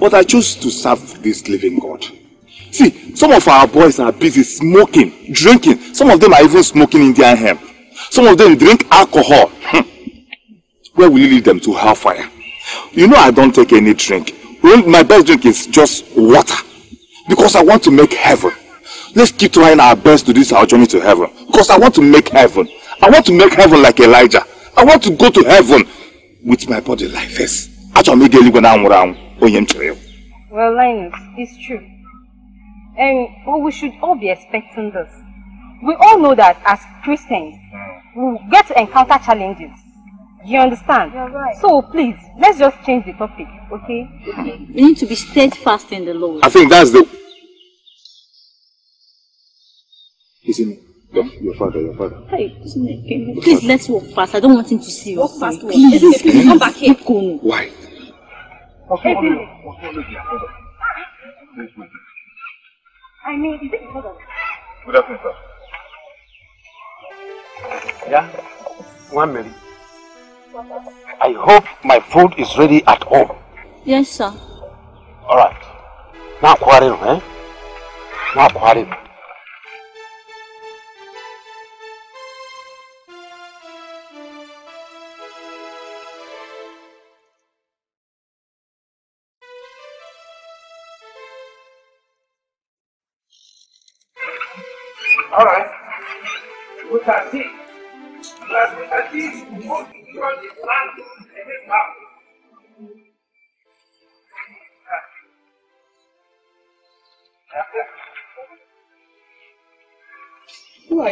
But I choose to serve this living God. See, some of our boys are busy smoking, drinking. Some of them are even smoking Indian hemp. Some of them drink alcohol. Hmm. Where will you lead them to hellfire? You know I don't take any drink. My best drink is just water. Because I want to make heaven. Let's keep trying our best to this our journey to heaven. Because I want to make heaven. I want to make heaven like Elijah. I want to go to heaven with my body like this. Achọrọ m ịga eluigwe na anwụrụ anwụ onye m chọrọ Well, Linus, it's true. And well, we should all be expecting this. We all know that as Christians, we get to encounter challenges. You understand? You're right. So please, let's just change the topic, okay? Okay. You need to be steadfast in the Lord. I think that's the... Isn't it? Your, your father, your father. Hey, please let's walk fast. I don't want him to see us. Walk fast, walk. Please, Please, please, come back here. Why? Hey, Billy. I mean, is it because of Good afternoon, sir. Yeah? One minute. I hope my food is ready at home. Yes, sir. Alright. Now quarrel, eh? Now quarrel.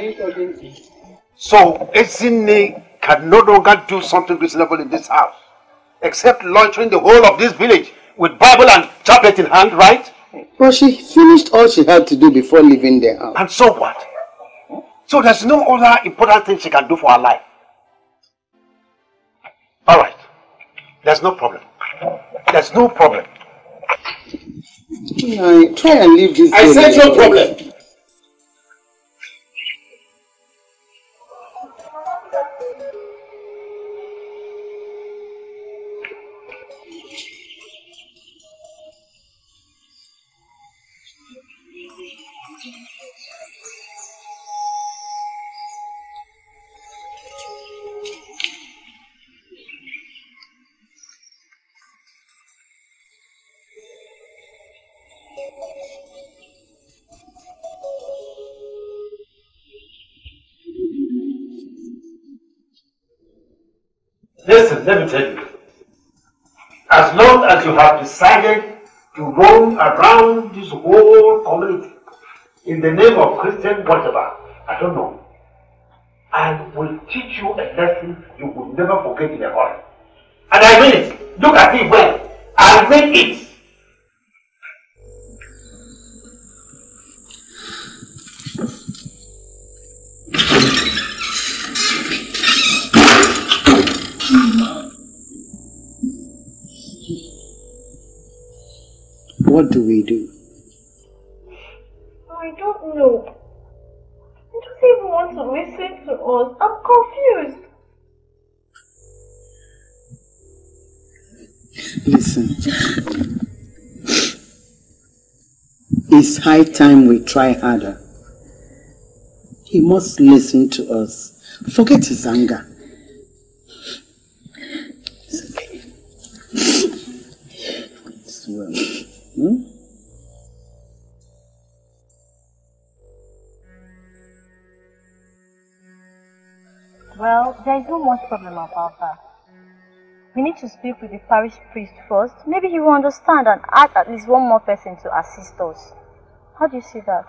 Who are you talking to? So, Ezinne can no longer do something reasonable in this house, except launching the whole of this village with Bible and chaplet in hand, right? Well, she finished all she had to do before leaving the house. And so what? So there's no other important thing she can do for her life. All right. There's no problem. There's no problem. I try and leave this. I said no alone. problem. You have decided to roam around this whole community in the name of Christian whatever, I don't know, I will teach you a lesson you will never forget in your hurry. And I mean it. Look at it well. I mean it. What do we do? I don't know. He doesn't even want to listen to us. I'm confused. Listen. It's high time we try harder. He must listen to us. Forget his anger. It's okay. It's well. Hmm? Well, there is no much problem about that. We need to speak with the parish priest first. Maybe he will understand and add at least one more person to assist us. How do you see that?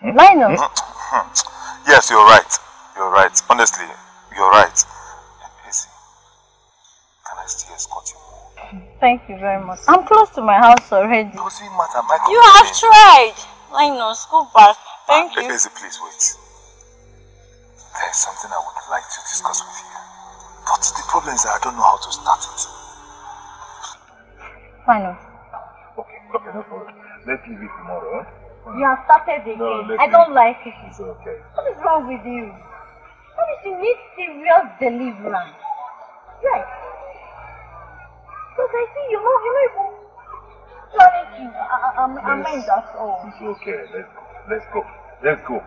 Hmm? Linus, hmm? Hmm. Yes, you're right. You're right. Honestly, you're right. Thank you very much. I'm close to my house already. Doesn't matter. My You have tried. Linus, School back. Thank ah, you. Easy, please wait. There's something I would like to discuss with you. But the problem is that I don't know how to start it. Linus, Okay, okay, no problem. Let's leave it tomorrow. Huh? you have started again. No, I don't like it. It's okay. What is wrong with you? What is you need serious deliverance? Right. Look I see you know, you know, even planning to um, amend us all. It's okay. Let's go. Let's go. Let's go.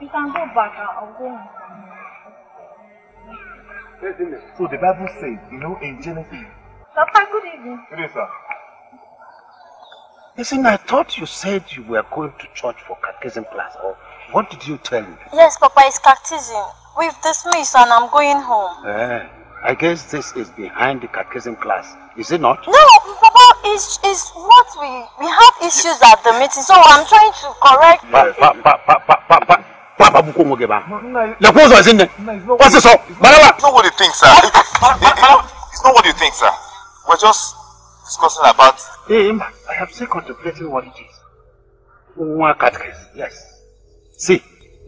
You can go back. I'll, I'll go in. So the Bible says, you know, in Genesis. Papa, good evening. Good day, sir. Listen, I thought you said you were going to church for catechism class. Or what did you tell me? Yes, Papa, it's catechism. We've dismissed and I'm going home. Eh, I guess this is behind the catechism class. Is it not? No, Papa, it's, it's what we we have issues at the meeting, so I'm trying to correct. Pa, pa, pa, pa, pa, pa, pa. Papa Buko Mogeba. The clothes was in there. What's this all? Barawa. It's not what you think, sir. it's not what you think, sir. We're just discussing about. Eh, Him, I have still contemplating what it is. One catechism, yes. See,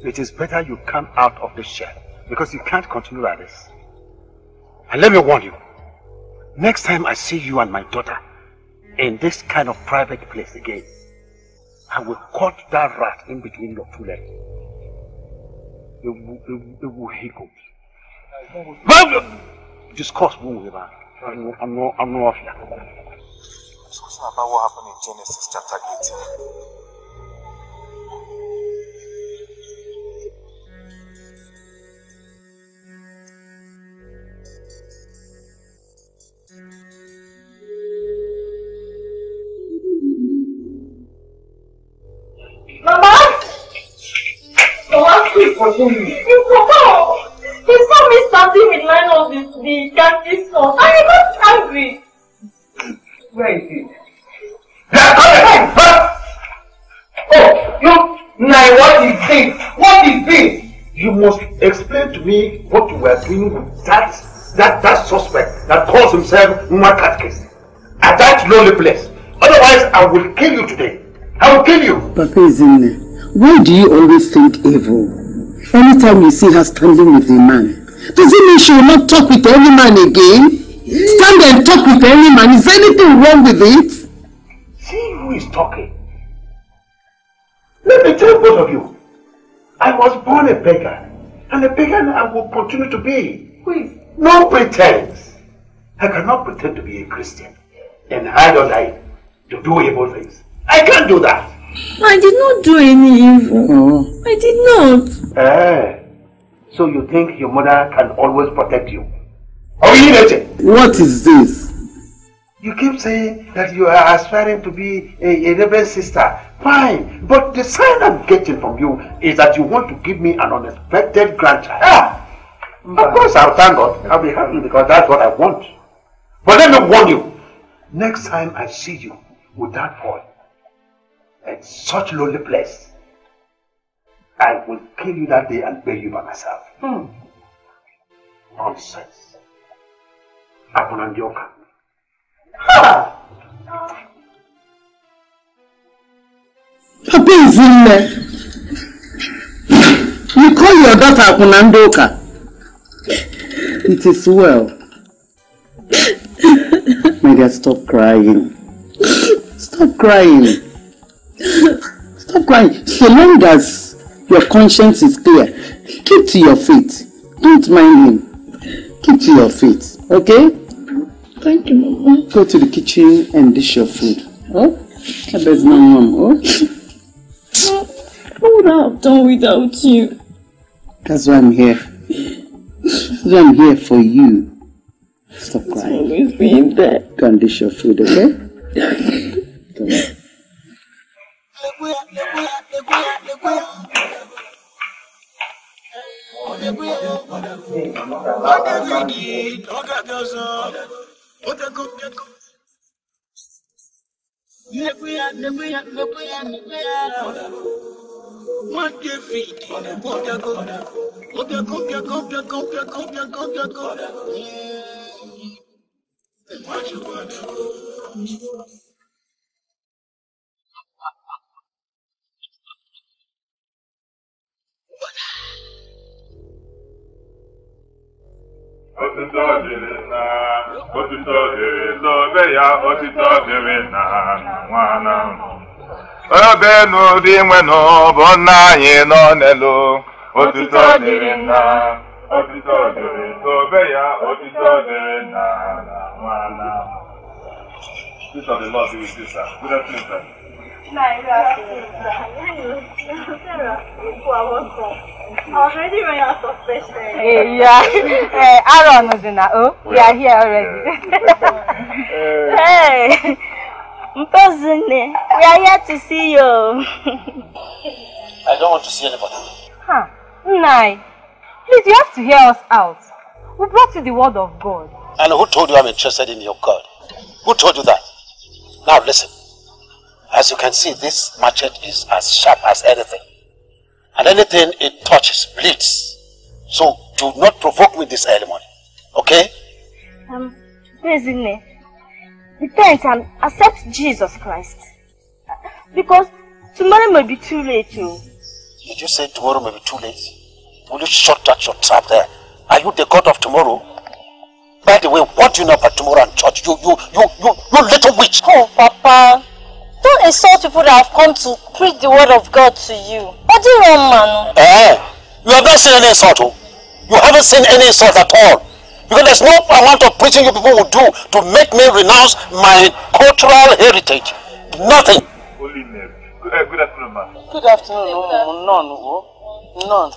it is better you come out of this shell because you can't continue like this. And let me warn you, next time I see you and my daughter in this kind of private place again, I will cut that rat in between your two legs. It will, it will, it will hiccup. Well, discuss who we are. I'm not, I'm not, I'm not here. Discussing about what happened in Genesis chapter 18. He saw me standing with nine of the, the candy sauce and he got angry. Where is? They are coming! Huh? Oh, you, now what is this? What is this? You must explain to me what you were doing with that that that suspect that calls himself Makatkis at that lonely place. Otherwise, I will kill you today. I will kill you. Papa Ezinne, why do you always think evil? Anytime you see her standing with a man, does it mean she will not talk with any man again? Stand and talk with any man. Is anything wrong with it? See who is talking. Let me tell both of you. I was born a beggar, and a beggar I will continue to be. With no pretense. I cannot pretend to be a Christian and hide under it to do evil things. I can't do that. I did not do any evil. Oh. I did not. Eh. So you think your mother can always protect you? Or you need? What is this? You keep saying that you are aspiring to be a, a reverend sister. Fine. But the sign I'm getting from you is that you want to give me an unexpected grandchild. Ah! Of course, I'll thank God. I'll be happy because that's what I want. But let me warn you. Next time I see you with that boy at such lonely place, I will kill you that day and bury you by myself. Hmm. Nonsense. Akunandioka. Papa Ezinne, you call your daughter Akunandoka. It is well. My dear, stop crying. Stop crying. Stop crying. So long as your conscience is clear, keep to your faith. Don't mind him. Keep to your faith, okay? Thank you, Mama. Go to the kitchen and dish your food. Oh? I bet my mom. Oh? What would I have done without you? That's why I'm here. That's why I'm here for you. Stop crying. Always being there. Go and dish your food, okay? What do you need? Look at yourself. What a good get. Nebuya, Nebuya, Nebuya, Nebuya. What do you feed? What a good get. What a good get, good get, good get, good get, good get, good get. What you? Otito dịrị na otito dịrị n'obe ya otito dịrị na nwana obe n'ụdị nwenụ bụ nna anyị nọ n'elu. Otito dịrị na otito dịrị n'obe ya otito dịrị na nwana Peace of. I was already running out of fresh air. Hey, yeah. Hey, Aaron was in that. Oh, we are here already. Hey, Mpozune, we are here to see you. I don't want to see anybody. huh. Nai, please, you have to hear us out. We brought you the word of God. And who told you I'm interested in your God? Who told you that? Now listen. As you can see, this machete is as sharp as anything. And anything it touches bleeds. So do not provoke me this early morning. Okay? Um, Mpozune, repent and accept Jesus Christ. Because tomorrow may be too late, oh. Did you say tomorrow may be too late? Will you shut that your trap there? Are you the God of tomorrow? By the way, what do you know about tomorrow and church? You, you, you, you, you little witch. Oh, Papa. Don't insult people that have come to preach the word of God to you. What do you want, man? Eh? You have not seen any insult, oh? You haven't seen any insult at all. Because there's no amount of preaching you people will do to make me renounce my cultural heritage. Nothing. Holy name. Good, uh, good afternoon, ma'am. Good afternoon, no, none, oh. None.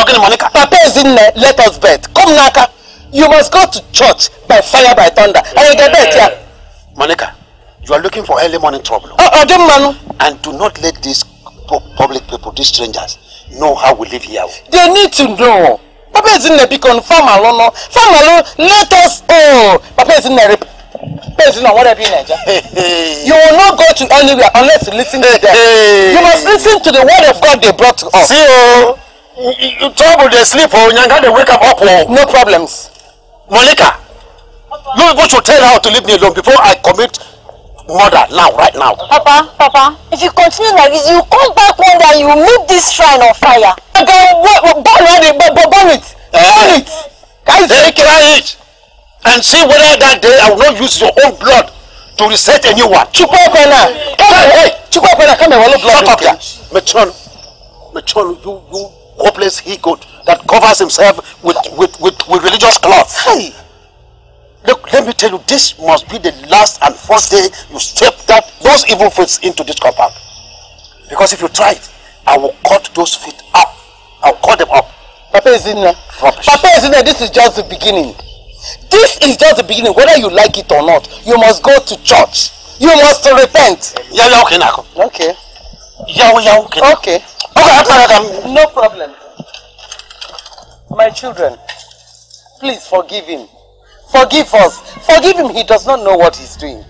Ogini, Monica. Papa is in there, let us bet. Come, Naka. You must go to church by fire, by thunder. And you get bet, yeah. Monica, you are looking for early morning trouble. Oh, oh, manu. And do not let these pu- public people, these strangers, know how we live here. They need to know. Papa is in there because farm alone. Farm alone, let us, oh. Papa is in is in there, whatever in there. You will not go to anywhere unless you listen to them. You must listen to the word of God they brought to us. See, oh, you, you, you trouble, they sleep, oh, Nyanga, they wake up, up, oh. No problems. Monica, you people should tell her to leave me alone before I commit murder now, right now. Papa, Papa, if you continue like this, you come back one day and you meet this shrine on fire. Okay, burn it, burn it, burn it. Guys, they try it and see whether that day I will not use your own blood to reset a new one. Chukwuekwena, come here, Chukwuekwena, come here. Shut up here. Mechon, Mechon, you, you hopeless he-goat that covers himself with, with, with, with religious cloth. Hey. Look, let me tell you, this must be the last and first day you step that those evil feet into this compound. Because if you try it, I will cut those feet up. I'll cut them up. Papa. Rubbish. Papa there. This is just the beginning. This is just the beginning. Whether you like it or not, you must go to church. You must repent. Yeah, yeah, okay, Nako. Okay. Yeah, yeah, okay. Okay. Okay, okay, okay. No problem. My children, please forgive him. Forgive us. Forgive him. He does not know what he's doing.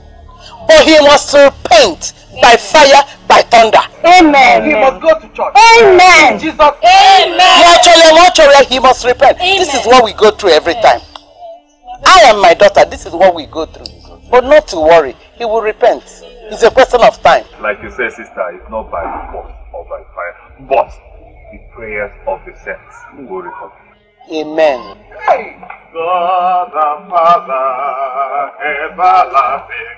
But he must repent by fire, by thunder. Amen. He must go to church. Amen. Jesus. Amen. Naturally, he must repent. This is what we go through every time. I am my daughter. This is what we go through. But not to worry. He will repent. It's a question of time. Like you said, sister, it's not by force or by fire, but the prayers of the saints will recover. Amen. God the Father, everlasting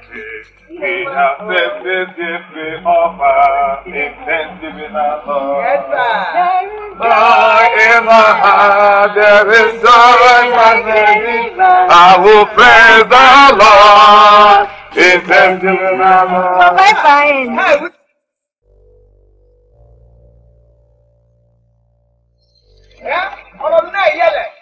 we have sensitively offer intensive in our Lord. Yes, sir. Thy in my heart there is joy and. I will praise the Lord intensive in our Lord. Bye bye. Yeah, all of them yelling.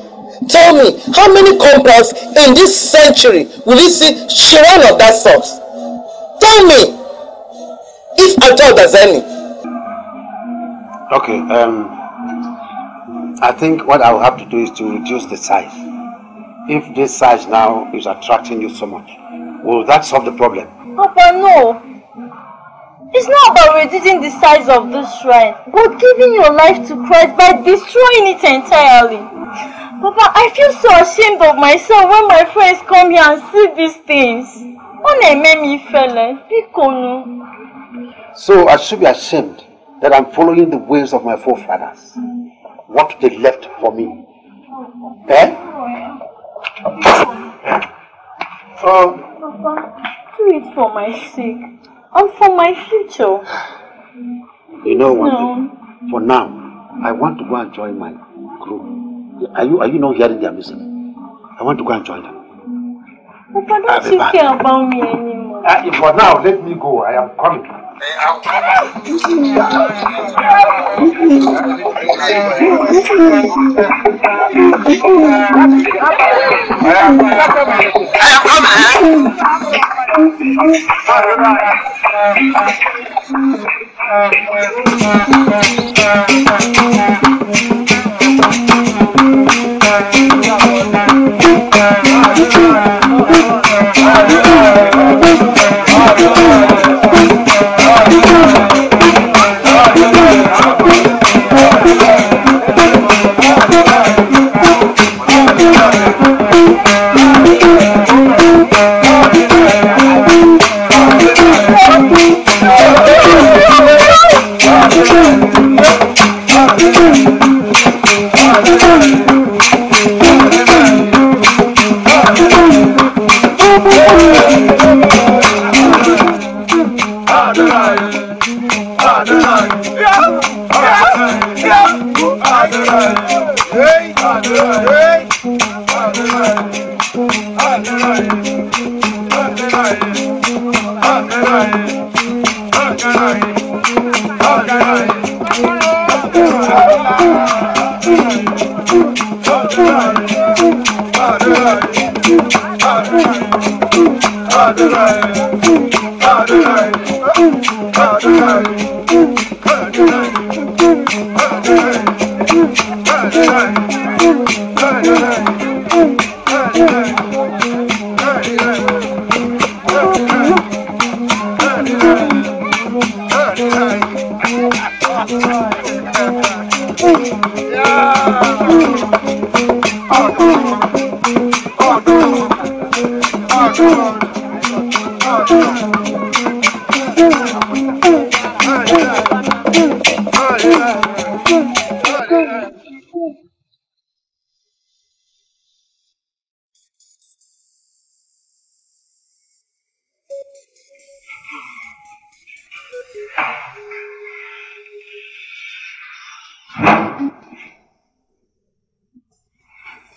Tell me, how many compounds in this century will you see shrine of that sort? Tell me, if at all there's any. Okay, um, I think what I will have to do is to reduce the size. If this size now is attracting you so much, will that solve the problem? Papa, no. It's not about reducing the size of this shrine, but giving your life to Christ by destroying it entirely. Papa, I feel so ashamed of myself when my friends come here and see these things. Ọ na-eme m ifele. So I should be ashamed that I'm following the ways of my forefathers. What they left for me. Eh? Oh. Papa, do it for my sake and for my future. You know what? No. For now, I want to go and join my group. Are you are you not hearing their music? I want to go and join them. Papa, don't you care about me anymore? Uh, for now, let me go. I am coming. Hallelujah. Hallelujah.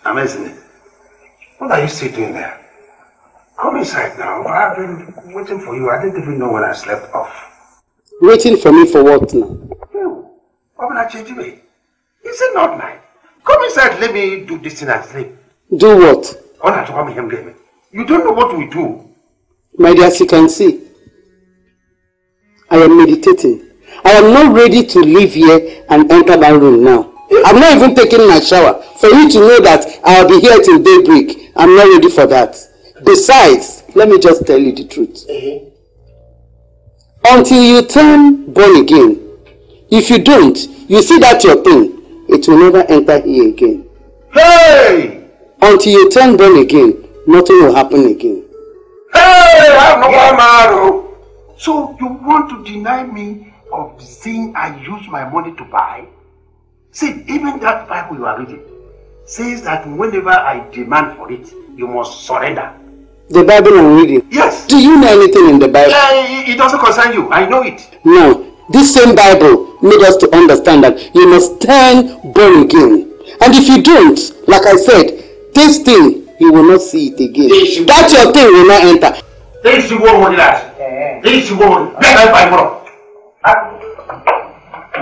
Amazing. What are you still doing there? Come inside now. I've been waiting for you. I didn't even know when I slept off. Waiting for me for what now? You. What will I change you? Is it not night? Come inside. Let me do this thing and sleep. Do what? All told me him game. You don't know what we do. My dear, as you can see, I am meditating. I am not ready to leave here and enter that room now. I'm not even taking my shower. For you to know that I'll be here till daybreak, I'm not ready for that. Besides, let me just tell you the truth. Until you turn born again, if you don't, you see that your thing, it will never enter here again. Hey! Until you turn born again, nothing will happen again. Hey! I'm not yeah. So you want to deny me of the thing I use my money to buy? See, even that Bible you are reading says that whenever I demand for it, you must surrender. The Bible I'm reading? Yes. Do you know anything in the Bible? Uh, it doesn't concern you. I know it. No. This same Bible made us to understand that you must turn born again. And if you don't, like I said, this thing, you will not see it again. That your thing will not enter. This you won't that. This you won't. Let me Bible.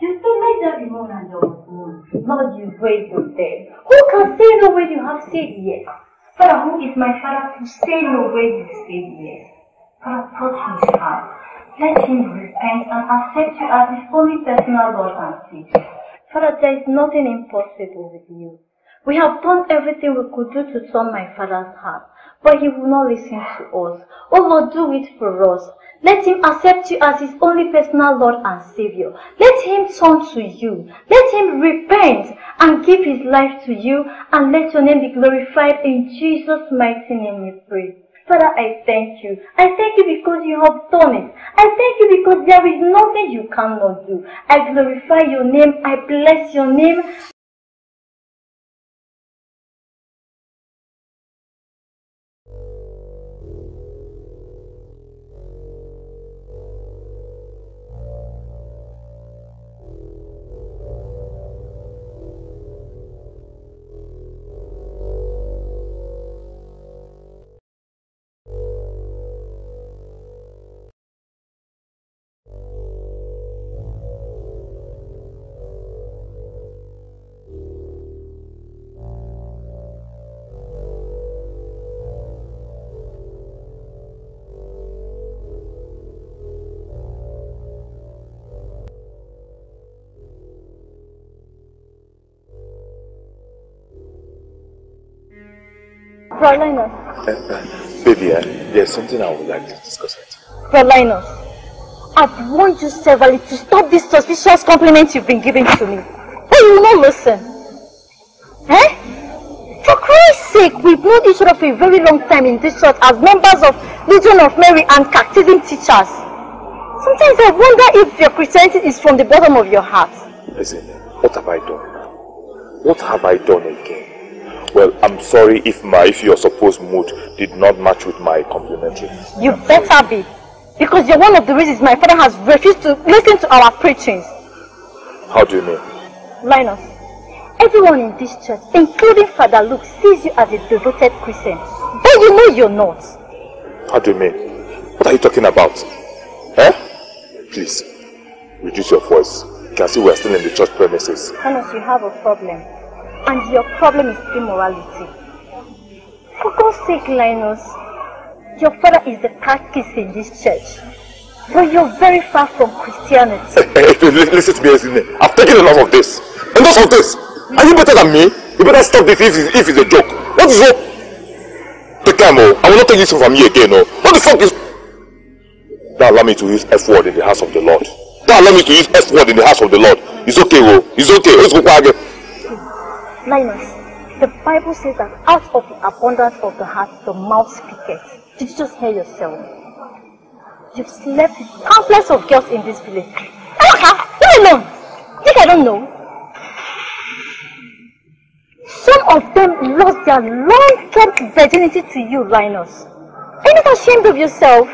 You still let there be and there was moon. Lord, you raised the dead. Who can say no when you have said yes? Father, who is my father to say no when you said yes? Father, touch his heart. Let him repent and accept you as his only personal Lord and Savior. Father, there is nothing impossible with you. We have done everything we could do to turn my father's heart, but he will not listen to us. Oh Lord, do it for us. Let him accept you as his only personal Lord and Savior. Let him turn to you. Let him repent and give his life to you and let your name be glorified in Jesus' mighty name we pray. Father, I thank you. I thank you because you have done it. I thank you because there is nothing you cannot do. I glorify your name. I bless your name. Carolina, Baby, uh, there's something I would like to discuss with you. Carolina, I've warned you severally to stop these suspicious compliments you've been giving to me. But you will not listen. Eh? For Christ's sake, we've known each other for a very long time in this church as members of Legion of Mary and Catechism teachers. Sometimes I wonder if your Christianity is from the bottom of your heart. Listen, what have I done now? What have I done again? Well, I'm sorry if my if your supposed mood did not match with my complimentary. You better be. Because you're one of the reasons my father has refused to listen to our preachings. How do you mean? Linus, everyone in this church, including Father Luke, sees you as a devoted Christian. But you know you're not. How do you mean? What are you talking about? Eh? Please, reduce your voice. You can see we're still in the church premises. Linus, you have a problem. And your problem is immorality. For God's sake, Linus, your father is the catechist in this church. But you're very far from Christianity. Listen to me, Ezinne. I've taken enough of this. Enough of this. Are you better than me? You better stop this if if it's a joke. What is wrong? Take care, oh. I will not take this from you again, oh. What the fuck is... Don't allow me to use F word in the house of the Lord. Don't allow me to use F word in the house of the Lord. It's okay, oh. It's okay. Let's go again. Linus, the Bible says that out of the abundance of the heart, the mouth speaketh. Did you just hear yourself? You've slept with countless of girls in this village. Ah, leave me alone. Think I don't know? Some of them lost their long-kept virginity to you, Linus. Are you not ashamed of yourself?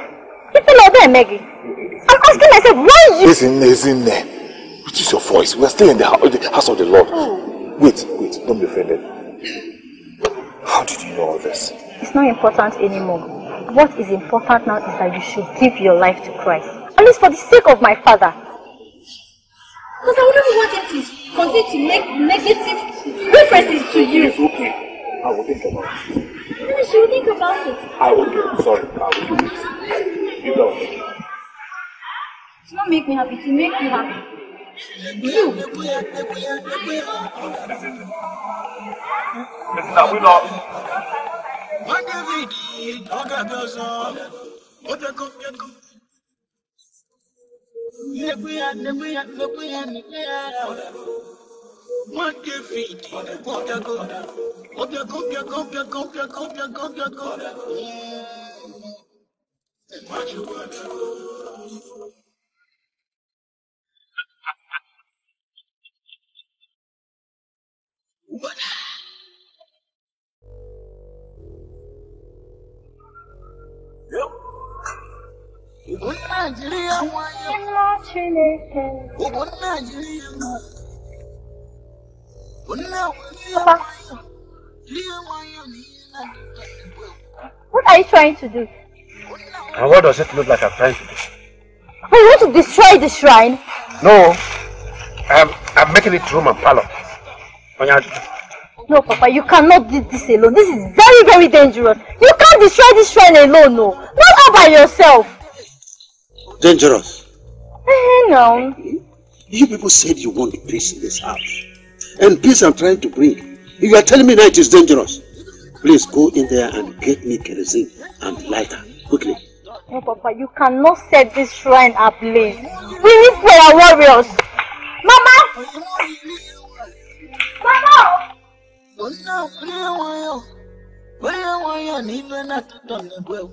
You feel like that, Maggie. I'm asking myself, why you... Listen, listen. is your voice. We're still in the, the house of the Lord. Wait, wait. Don't be offended. How did you know all this? It's not important anymore. What is important now is that you should give your life to Christ. At least for the sake of my father. Because I wouldn't want him to continue to make negative references to you. It's okay. I will think about it. And she will think about it. I will do it. Sorry. I will do it. You don't. To not make me happy, to make you happy. You. Mr. Awilo. Wọ́n David ọ̀gá bí ó sọ, ó fẹ́ kó fẹ́ kó. Nẹ́gbéyà nẹ́gbéyà nẹ́gbéyà nẹ́gbéyà. Wọ́n David ọ̀gá bí ó sọ, ó fẹ́ kó fẹ́ kó fẹ́ kó fẹ́ kó fẹ́ kó fẹ́ kó. Wọ́n ti wọ́n ti wọ́n. What What? What are you trying to do? And what does it look like I'm trying to do? Oh, you want to destroy the shrine? No. I'm, I'm making it room and parlor. No, Papa, you cannot do this alone. This is very, very dangerous. You can't destroy this shrine alone, no. Not all by yourself. Dangerous. Eh, no. You people said you want peace in this house. And peace I'm trying to bring. You are telling me that it is dangerous. Please go in there and get me kerosene and lighter. Quickly. No, Papa, you cannot set this shrine ablaze. We need prayer warriors. Mama! Bóyá can you imagine bóyá wọ́n come on, Bẹ́nà tó dàn lẹ́gbẹ́ o.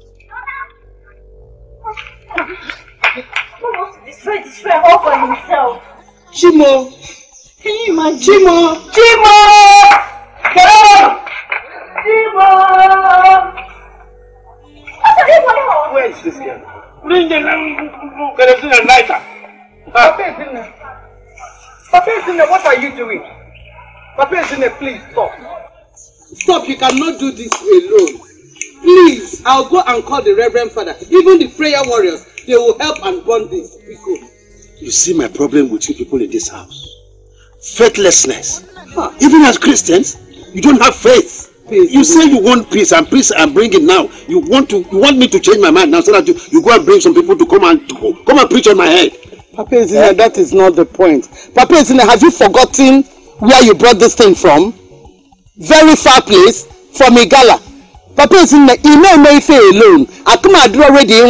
Where is this girl? Bring the kerosene and lighter. Papa is in there. Papa. What are you doing? Papa Ezine, please stop. Stop, you cannot do this alone. Please, I'll go and call the Reverend Father. Even the prayer warriors, they will help and burn this. Go. You see my problem with you people in this house? Faithlessness. Huh. Even as Christians, you don't have faith. Peace. You say you want peace and peace I'm bringing now. You want to you want me to change my mind now so that you, you go and bring some people to come and to come and preach on my head. Papa Ezine, eh? that is not the point. Papa Ezine, have you forgotten where you brought this thing from? Very far place from Igala. Papa Ezine, Ime Meife alone. Akumadura already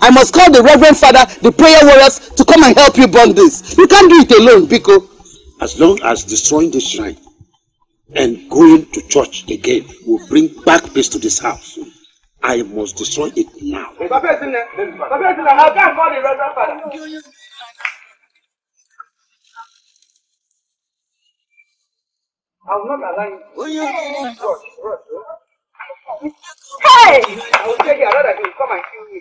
I must call the Reverend Father, the prayer warriors to come and help you burn this. You can't do it alone, Biko. As long as destroying this shrine and going to church again will bring back peace to this house. I must destroy it now. Papa Ezine, Papa Ezine, I'll go and call the Reverend Father. I will not allow you. Rush, rush, rush. Hey! I will take you another day. Come and kill me.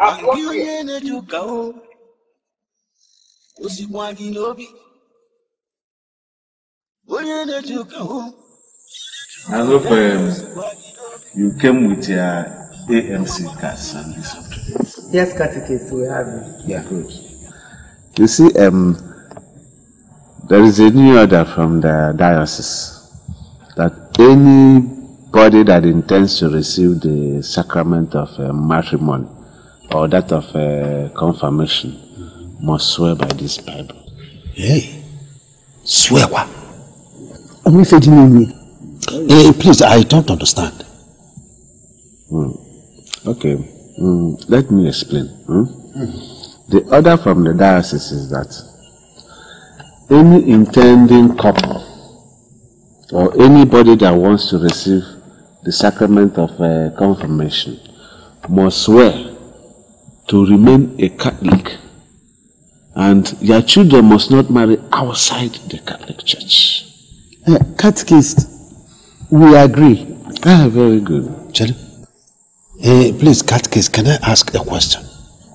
I've worked here. Osigwagi n'obi onye na-eji ụka hụ I hope um, you came with your AMC cards and this afternoon. Yes, Catechist, we have it. Yeah, good. You see, um, there is a new order from the diocese that anybody that intends to receive the sacrament of uh, matrimony or that of uh, confirmation must swear by this Bible. Hey, swear what? Hey, please, I don't understand. Hmm. Okay, mm, let me explain. Hmm? The order from the diocese is that any intending couple or anybody that wants to receive the sacrament of uh, confirmation must swear to remain a Catholic and their children must not marry outside the Catholic Church. Uh, catechist, we agree. Ah, very good. Charlie, uh, please, catechist, can I ask a question?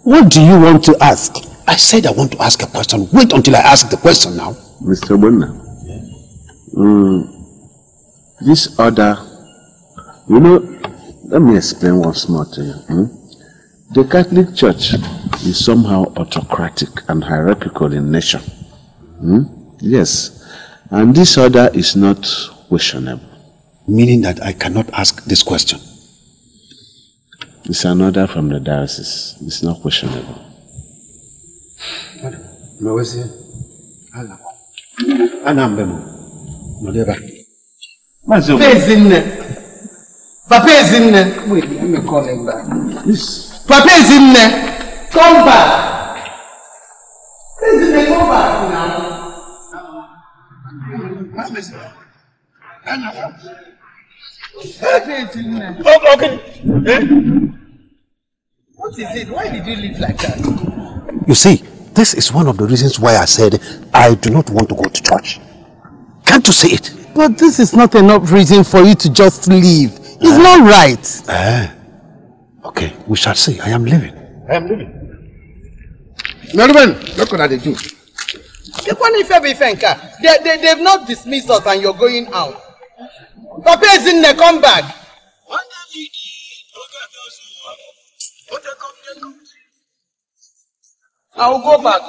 What do you want to ask? I said I want to ask a question. Wait until I ask the question now. Mr. Bonner, yeah. mm, this order, you know, let me explain once more to you. Hmm? The Catholic Church is somehow autocratic and hierarchical in nature. Hmm? Yes. And this order is not questionable. Meaning that I cannot ask this question. It's an order from the diocese. It's not questionable. Papa Ezinne. Papa Ezinne. Wait, let me call him back. Yes. Papa Ezinne, come back. Ezinne, come back now. Okay, okay. Eh? What is it? Why did you live like that? You see, this is one of the reasons why I said I do not want to go to church. Can't you see it? But this is not enough reason for you to just leave. It's uh, not right. Uh, okay, we shall see. I am leaving. I am leaving. Gentlemen, look what they do. They, they, they've not dismissed us and you're going out. Papa is in there, come back. I will go back.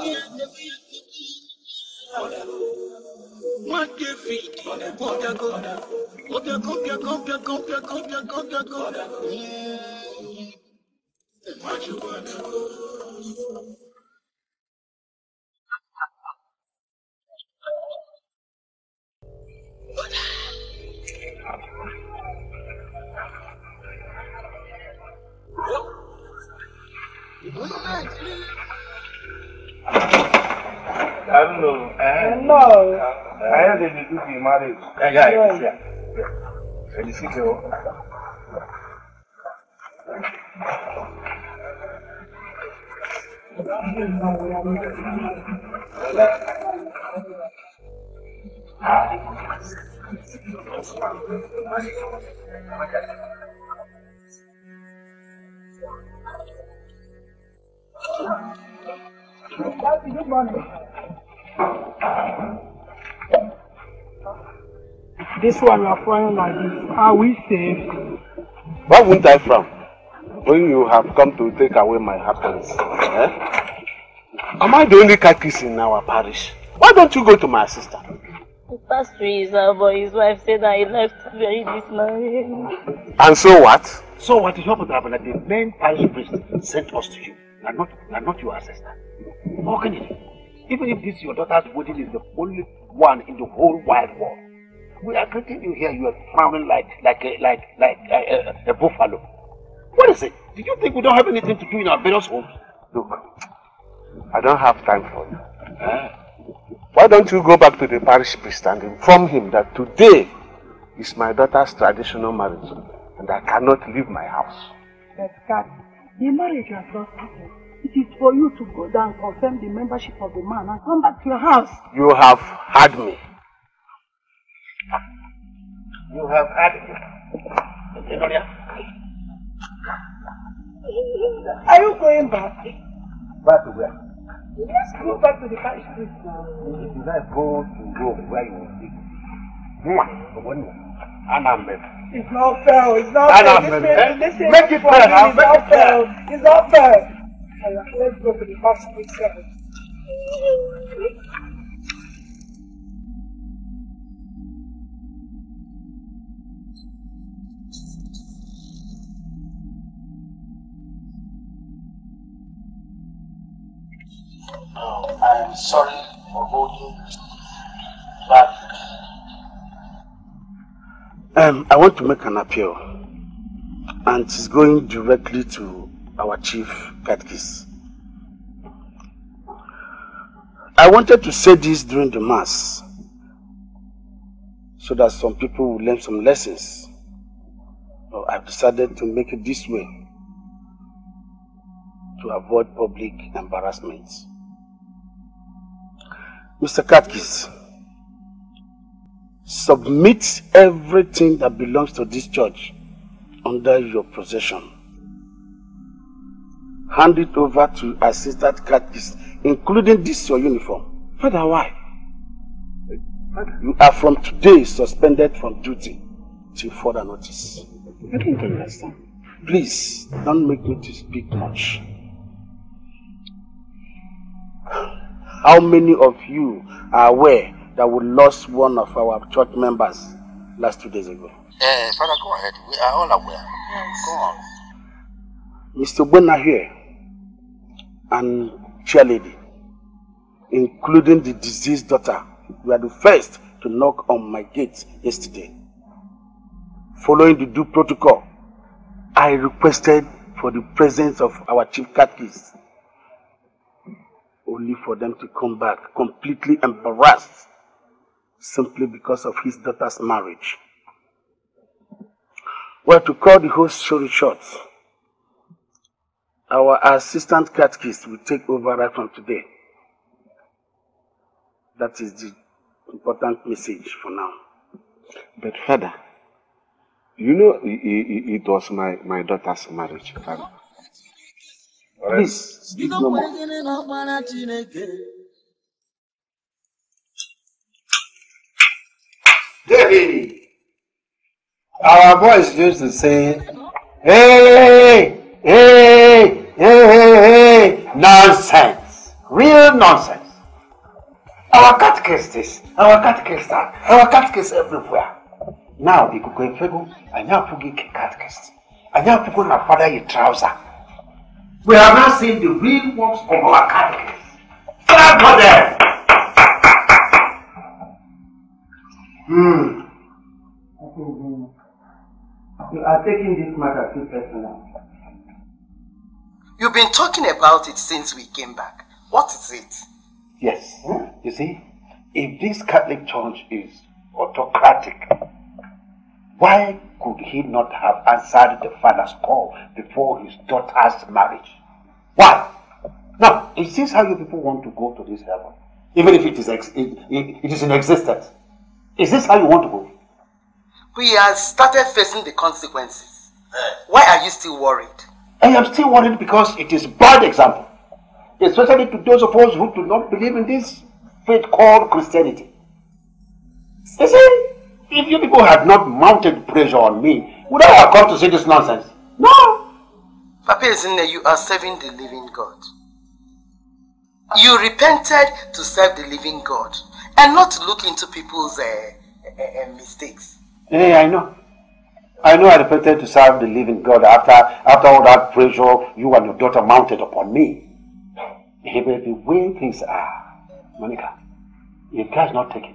What? I don't know. Eh? No. I heard they do the marriage. Yeah, yeah. And the secret. Good morning. This one you are flying like this. Are we safe? Why wouldn't I frown when you have come to take away my happiness? Eh? Am I the only catechist in our parish? Why don't you go to my sister? The past three years now, but his wife said that he left very dismayed. And so what? So what is happened happened that the main parish priest sent us to you, and not, and not your sister. How can it be? Even if this your daughter's wedding is the only one in the whole wide world, we are greeting you here. You are frowning like like a, like like a, a, a buffalo. What is it? Do you think we don't have anything to do in our various homes? Look, I don't have time for you. Why don't you go back to the parish priest and inform him that today is my daughter's traditional marriage and I cannot leave my house. But God, the marriage has not happened. It is for you to go down, confirm the membership of the man, and come back to your house. You have had me. You have had. Enoria, Are you going back? back to where? Let's go back to the parish priest now. If you like go to Rome where you will see. Mwah, It's not fair. It's not fair. Eh? This man, make it fair now. Make it fair. It's not fair. Let's go to the first picture. Oh, I am um, sorry for voting, but. Um, I want to make an appeal, and it's going directly to our chief catechist. I wanted to say this during the mass, so that some people will learn some lessons. So I've decided to make it this way to avoid public embarrassment. Mr. Katkis, submit everything that belongs to this church under your possession. Hand it over to Assistant Katkis, including this your uniform. Father, why? You are from today suspended from duty till further notice. I don't understand. Please, don't make me to speak much. How many of you are aware that we lost one of our church members last two days ago? Uh, Father, go ahead. We are all aware. Go on. Mr. Bona here and chairlady, including the deceased daughter, were the first to knock on my gate yesterday. Following the due protocol, I requested for the presence of our chief catechist, only for them to come back completely embarrassed simply because of his daughter's marriage. Well, to cut the whole story short, our assistant catechist will take over right from today. That is the important message for now. But father, you know it was my, my daughter's marriage. Father. Please, speak no more. Our boys used to say, hey, hey, hey, hey, hey, nonsense, real nonsense. Our catechist, our catechist, our catechist everywhere. Now, ikuku efego, anyị apụghị ike catechist. Anyị apụghị na father yi trouser. We have now seen the real works of our catechist. Clap for them! Hmm. You are taking this matter too personal. You've been talking about it since we came back. What is it? Yes. You see, if this Catholic Church is autocratic, why could he not have answered the father's call before his daughter's marriage? Why? Now, is this how you people want to go to this heaven? Even if it is, ex- it, it, it is in existence. Is this how you want to go? We have started facing the consequences. Why are you still worried? I am still worried because it is a bad example, especially to those of us who do not believe in this faith called Christianity. You see, if you people had not mounted pressure on me, would I have come to say this nonsense? No. Papa Ezinne, you are serving the living God. You repented to serve the living God and not to look into people's uh, uh, uh, mistakes. Hey, I know. I know I repented to serve the living God after after all that pressure oh, you and your daughter mounted upon me. Hey, but the way things are, Monica, if God is not taken,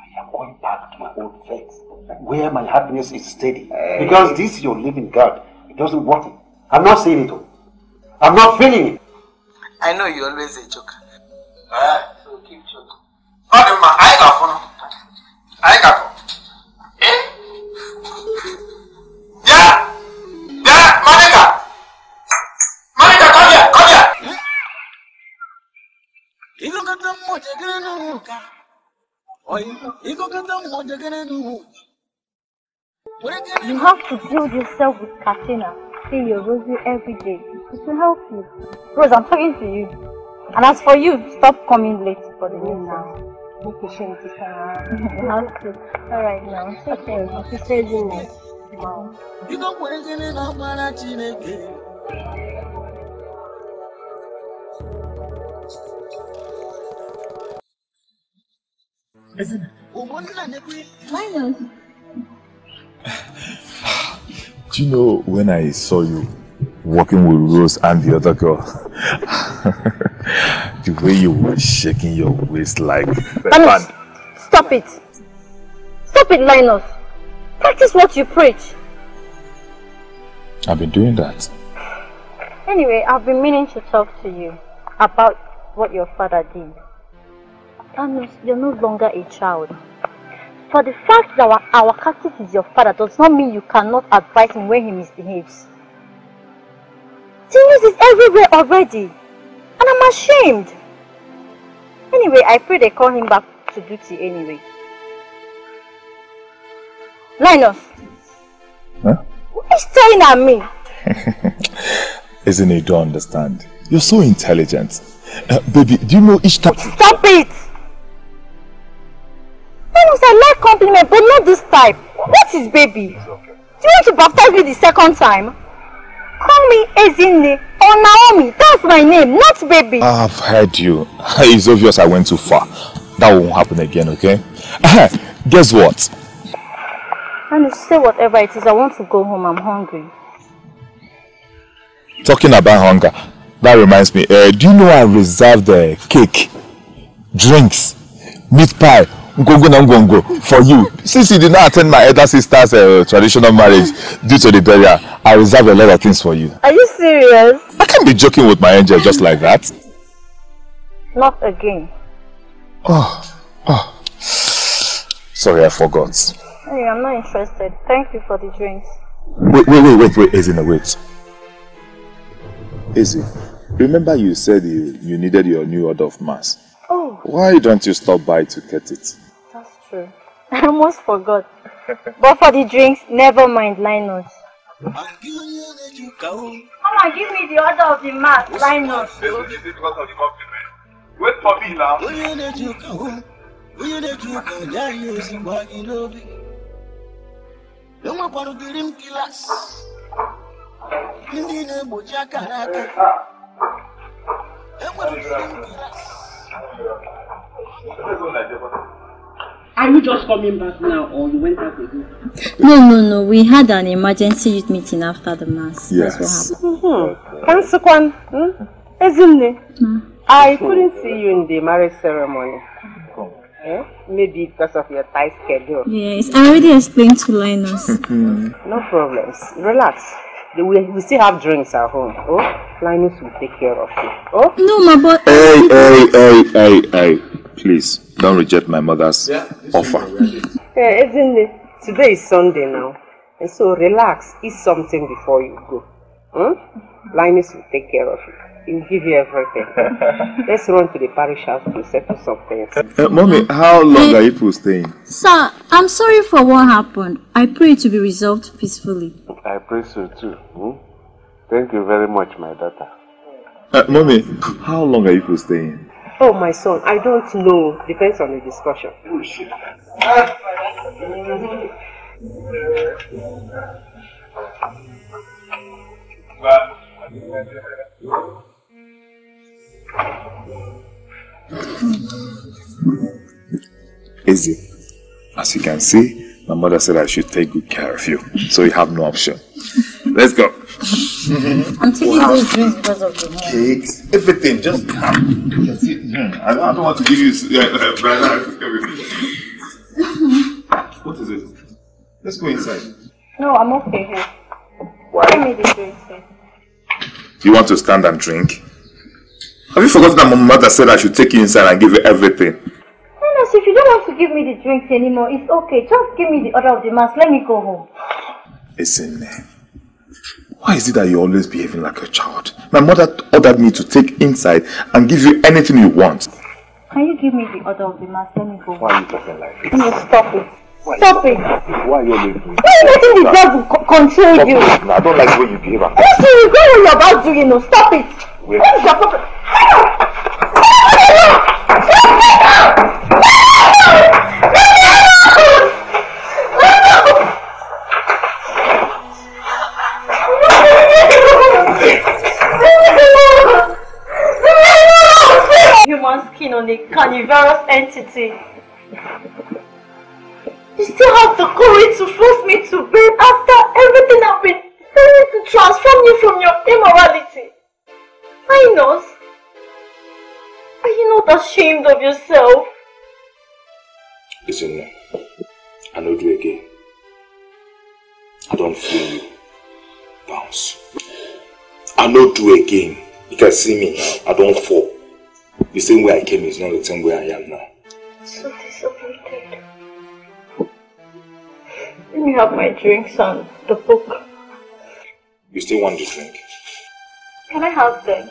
I am going back to my old faith, where my happiness is steady. Because this your living God, it doesn't work. it. I'm not seeing it. oh. I'm not feeling it. I know you're always a joker. Ah, so keep joking. Ọ dị mma, anyị ga-afụ nụ. Anyị Igokata mmoja gịnị n'ụka? Oyi, igokata mmoja gịnị n'ụka? You have to build yourself with Katina. Say your rosary every day. It will help you. Rose, I'm talking to you. And as for you, stop coming late for the meeting now. Okay, Shanti. You have to. Alright now. Take care. She says in it. Wow. Igokwere gịnị n'ọkpara Chineke? Ụmụnna. Do you know when I saw you walking with Rose and the other girl? the way you were shaking your waist like the Linus, band. stop it. Stop it, Linus. Practice what you preach. I've been doing that. Anyway, I've been meaning to talk to you about what your father did. You're no longer a child. For the fact that our, our Catholic is your father does not mean you cannot advise him when he misbehaves. Genius is everywhere already. And I'm ashamed. Anyway, I pray they call him back to duty anyway. Linus. Huh? Why is staring at me? Isn't it? You don't understand. You're so intelligent. Uh, baby, do you know each time... Stop it! Linus, I like compliment, but not this type. What is baby? Do you want to baptize me the second time? Call me Ezinne or Naomi. That's my name, not baby. I've heard you. It's obvious I went too far. That won't happen again, okay? Guess what? Linus, say whatever it is. I want to go home. I'm hungry. Talking about hunger, that reminds me. Uh, do you know I reserved the cake, drinks, meat pie, ngongo na ngongo for you? Since you did not attend my elder sister's uh, traditional marriage due to the burial, I reserved a lot of things for you. Are you serious? I can't be joking with my angel just like that. Not again. Oh, oh. Sorry, I forgot. Hey, I'm not interested. Thank you for the drinks. Wait, wait, wait, wait, wait, Izzy, wait. Izzy, remember you said you, you needed your new order of mass. Oh, Why don't you stop by to get it? true. I almost forgot. but for the drinks, never mind, Linus. Come on, give me the order of the mask, Linus. Wait for me now. Will you the Juka? Will you the Juka? There na buja karata. Are you just coming back now or you went out again? No, no, no. We had an emergency youth meeting after the mass. That's what happened. Mm-hmm. Kansikwan, hmm? Ezinne, I couldn't see you in the marriage ceremony. Eh? Maybe because of your tight schedule. Yes, I already explained to Linus. No problems. Relax. We, we still have drinks at home. Oh, Linus will take care of you. Oh? No, my boy. Hey, hey, hey, hey, hey. Please, don't reject my mother's offer. Yeah, Ezinne, today is Sunday now. And so relax, eat something before you go. Hmm? Linus will take care of you. He'll give you everything. Let's run to the parish house to settle some things. Uh, mommy, how long are you people staying? Sir, I'm sorry for what happened. I pray it to be resolved peacefully. I pray so too. Hmm? Thank you very much, my daughter. Uh, mommy, how long are you people staying? Oh, my son, I don't know. Depends on the discussion. Easy. As you can see, my mother said I should take good care of you. So you have no option. Let's go. I'm taking those drinks because of the moon. Cakes, everything, just come. You it. Hmm, I don't, I don't want to give you uh, banana. What is it? Let's go inside. No, I'm okay here. Why? Give me the drinks here. You want to stand and drink? Have you forgotten that my mother said I should take you inside and give you everything? You don't want to give me the drinks anymore, it's okay. Just give me the order of the mass. Let me go home. Listen, why is it that you're always behaving like a child? My mother ordered me to take inside and give you anything you want. Can you give me the order of the mass? Let me go home. Why are you talking like this? No, stop it. Stop it. Why Why are you always doing are you letting the devil co- control Stop you? it. No, I don't like the way you behave. Listen, you go what you're about doing. No, stop it. Wait. What is your problem? Human skin on a carnivorous entity. You still have the courage to force me to bathe after everything I've been doing to transform you from your immorality. Linus, are you not ashamed of yourself? Listen, I know do again. I don't feel you. Bounce. I know do again. You can see me now. I don't fall. The same way I came is not the same way I am now. So disappointed. Let me have my drinks and the book. You still want the drink? Can I have them?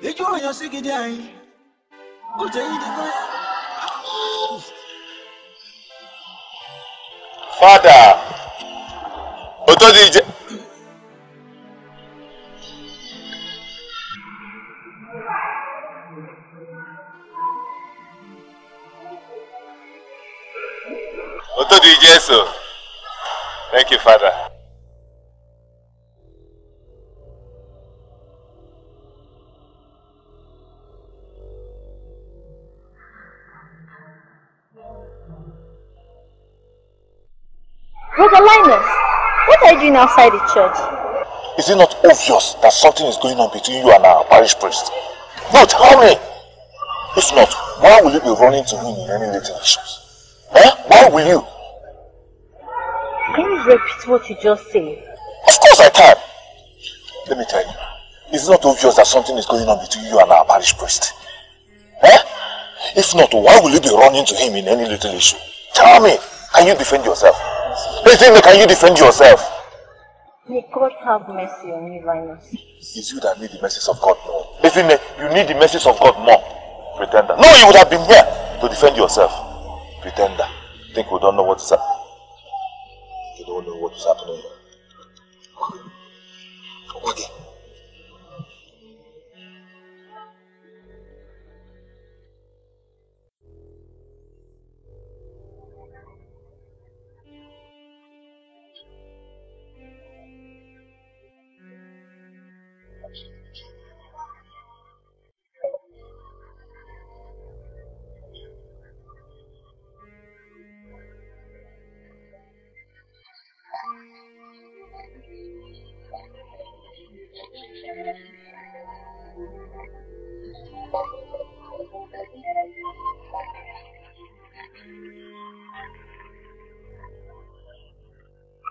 Did you your sick day? What you? Father, DJ. Oto DJ. Thank you, Father. Doing outside the church? Is it not obvious that something is going on between you and our parish priest? No, tell me. If not, why will you be running to him in any little issues? Eh? Why will you? Can you repeat what you just said? Of course I can. Let me tell you. Is it not obvious that something is going on between you and our parish priest? Eh? If not, why will you be running to him in any little issue? Tell me, can you defend yourself? Listen, can you defend yourself? May God have mercy on you, Linus. It's you that need the mercies of God more. Listen, you need the mercies of God more. Pretender. No, you would have been here to defend yourself. Pretender. Think we don't know what is happening. You don't know what is happening. Okay.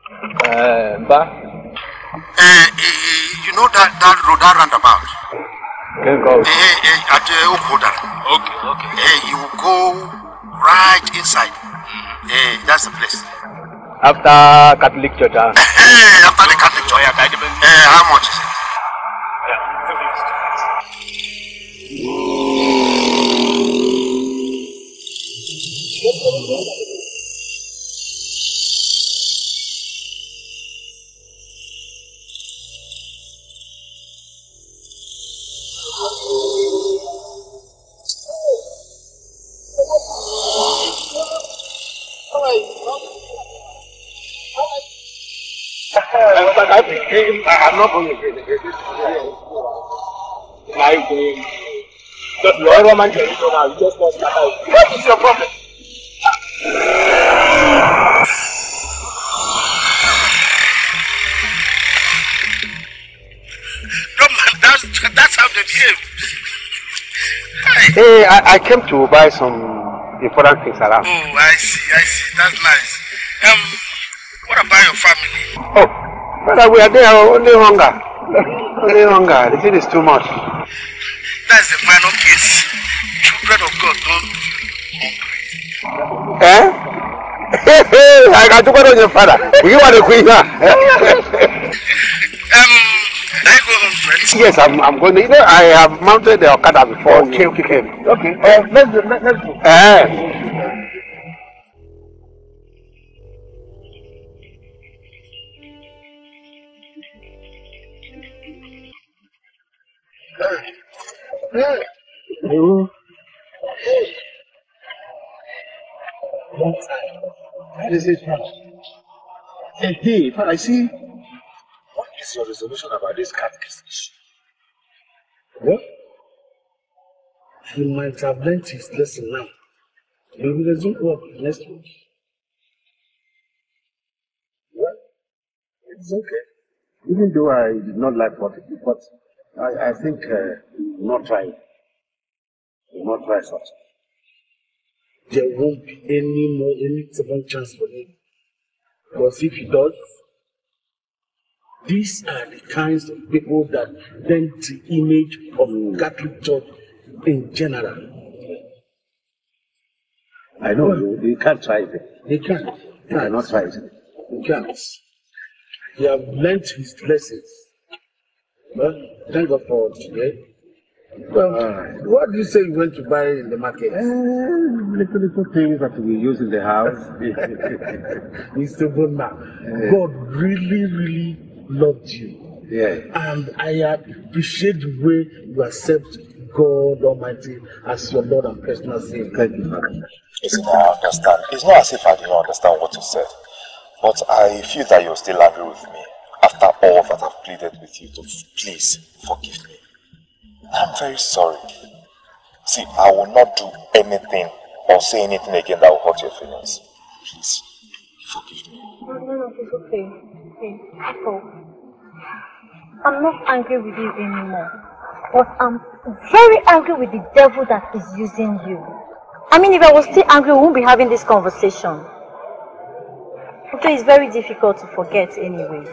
Uh, ba, Uh, you know that, that road, that roundabout? can go. Eh, eh, eh, at uh, Okoda. Okay, okay. Eh, you go right inside. Eh, that's the place. After Catholic Church, ah. Eh, after the Catholic Church. Eh, how much is it? But I became, I- I'm not going to it. Like, um, the your Roman tradition now, you just lost that out. What is your problem? That's, that's how they behave. Hey, I, I came to buy some important things around. Oh, I see, I see. That's nice. Um, what about your family? Oh, brother, we are there only hunger. Only hunger. The thing is too much. That's a minor case. Children of God don't Eh? I got to go to your father. You are the queen. huh? Yes, I'm, I'm going to. You know, I have mounted the Okada before. Okay, okay, okay. Okay, uh, let's, let's go. Eh? Time. That is it, man. Hey, hey, I see. What is your resolution about this catechism issue? What? He might have learnt his lesson now. He will resume work next week. Well, it's okay. Even though I did not like what he did, but I, I think uh, not try. Not try such. There won't be any more, any second chance for him. Because if he does, these are the kinds of people that dent the image of Catholic Church in general. I know you, you can't try it. He can't. You cannot try it. He can't. He have learnt his lessons. Well, thank God for today. Well, what do you say you went to buy in the market? Eh, little, little things that we use in the house. Mr. Bunna, eh. God really, really loved you. Yeah. And I appreciate the way you accept God Almighty as your Lord and personal Savior. Thank you, Father. Listen, I understand. It's not as if I didn't understand what you said. But I feel that you're still angry with me after all that I've pleaded with you to please forgive me. I'm very sorry. See, I will not do anything or say anything again that will hurt your feelings. Please, forgive me. No, no, no, it's okay. Please. I'm not angry with you anymore. But I'm very angry with the devil that is using you. I mean, if I was still angry, we wouldn't be having this conversation. Okay, it's very difficult to forget anyway.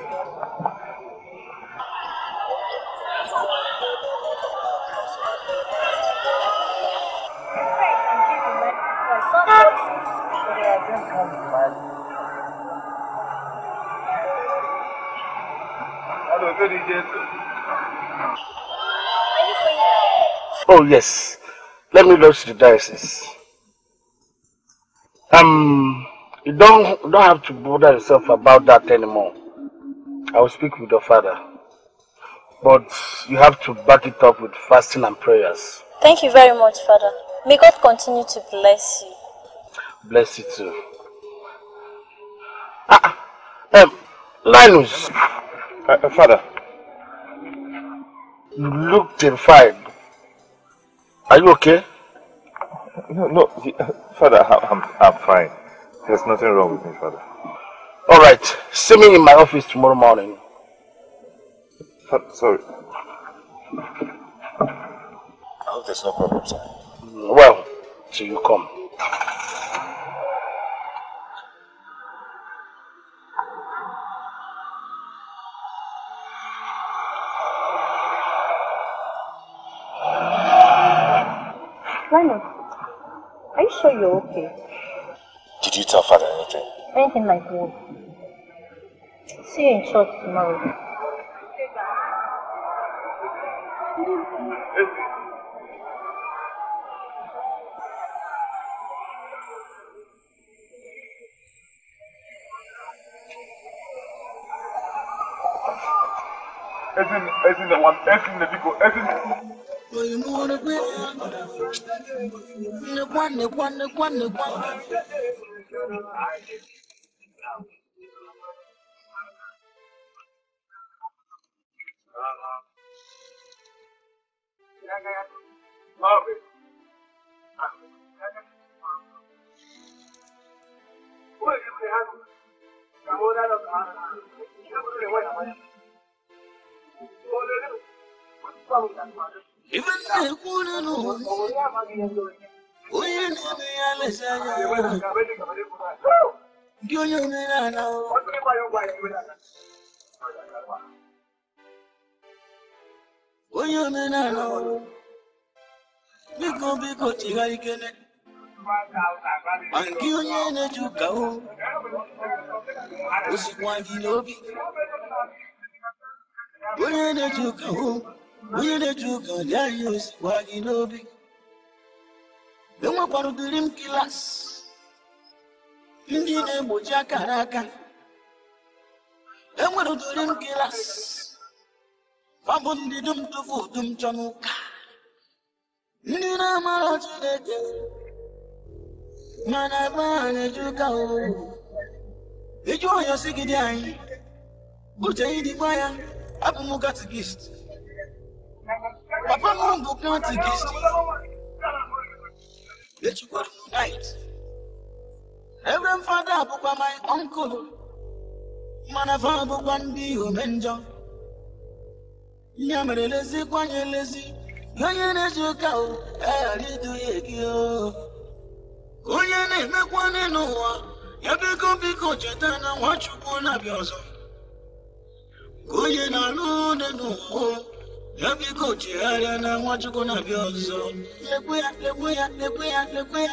Oh, yes. Let me lodge the diocese. Um, you don't, don't have to bother yourself about that anymore. I will speak with your father. But you have to back it up with fasting and prayers. Thank you very much, Father. May God continue to bless you. Bless you too. Ah, um, Linus. Uh, father. You look terrified. Are you okay? No, no, Father, I'm, I'm fine. There's nothing wrong with me, Father. All right. See me in my office tomorrow morning. Sorry. I hope there's no problem, sir. Well, till you come. Linus, are you sure you're okay? Did you tell Father anything? Anything like what? See you in church tomorrow. Ezin, Ezin the one, Ezin the people, Ezin. Oyinuorogbe. Nekwa nekwa nekwa nekwa. Thank you onye omenala o. biko biko chigha ikene ma gị onye na-eje ụka o osikwa gị n'obi onye na-eje ụka o onye na-eje ụka dị anyị osikwa gị n'obi enwekwara udiri m kilas. Ndị na-egbochi akara aka enwere udiri m kilas. Fabụ ndị dum tụfu dum chọ n'ụka ndị na-amara Chineke mana ebe a na-eje ụka o ịjụ onye si gị dị anyị uche ịdịkwa ya abụ m katikist papa m bụ katikist echukwara m night Reverend Father bụkwa my uncle. Mana fa bụkwa ndị ome njọ ya mere lezikwanye elezi onye na-eji ụka onye na-emekwane n'ụwa ya biko biko cheta na nwachukwu na-abịa ọzọ. Onye na-alụ n'ụwa Heavy coach, yeah, and I want you gonna be also. Leguia, Leguia, Leguia, Leguia.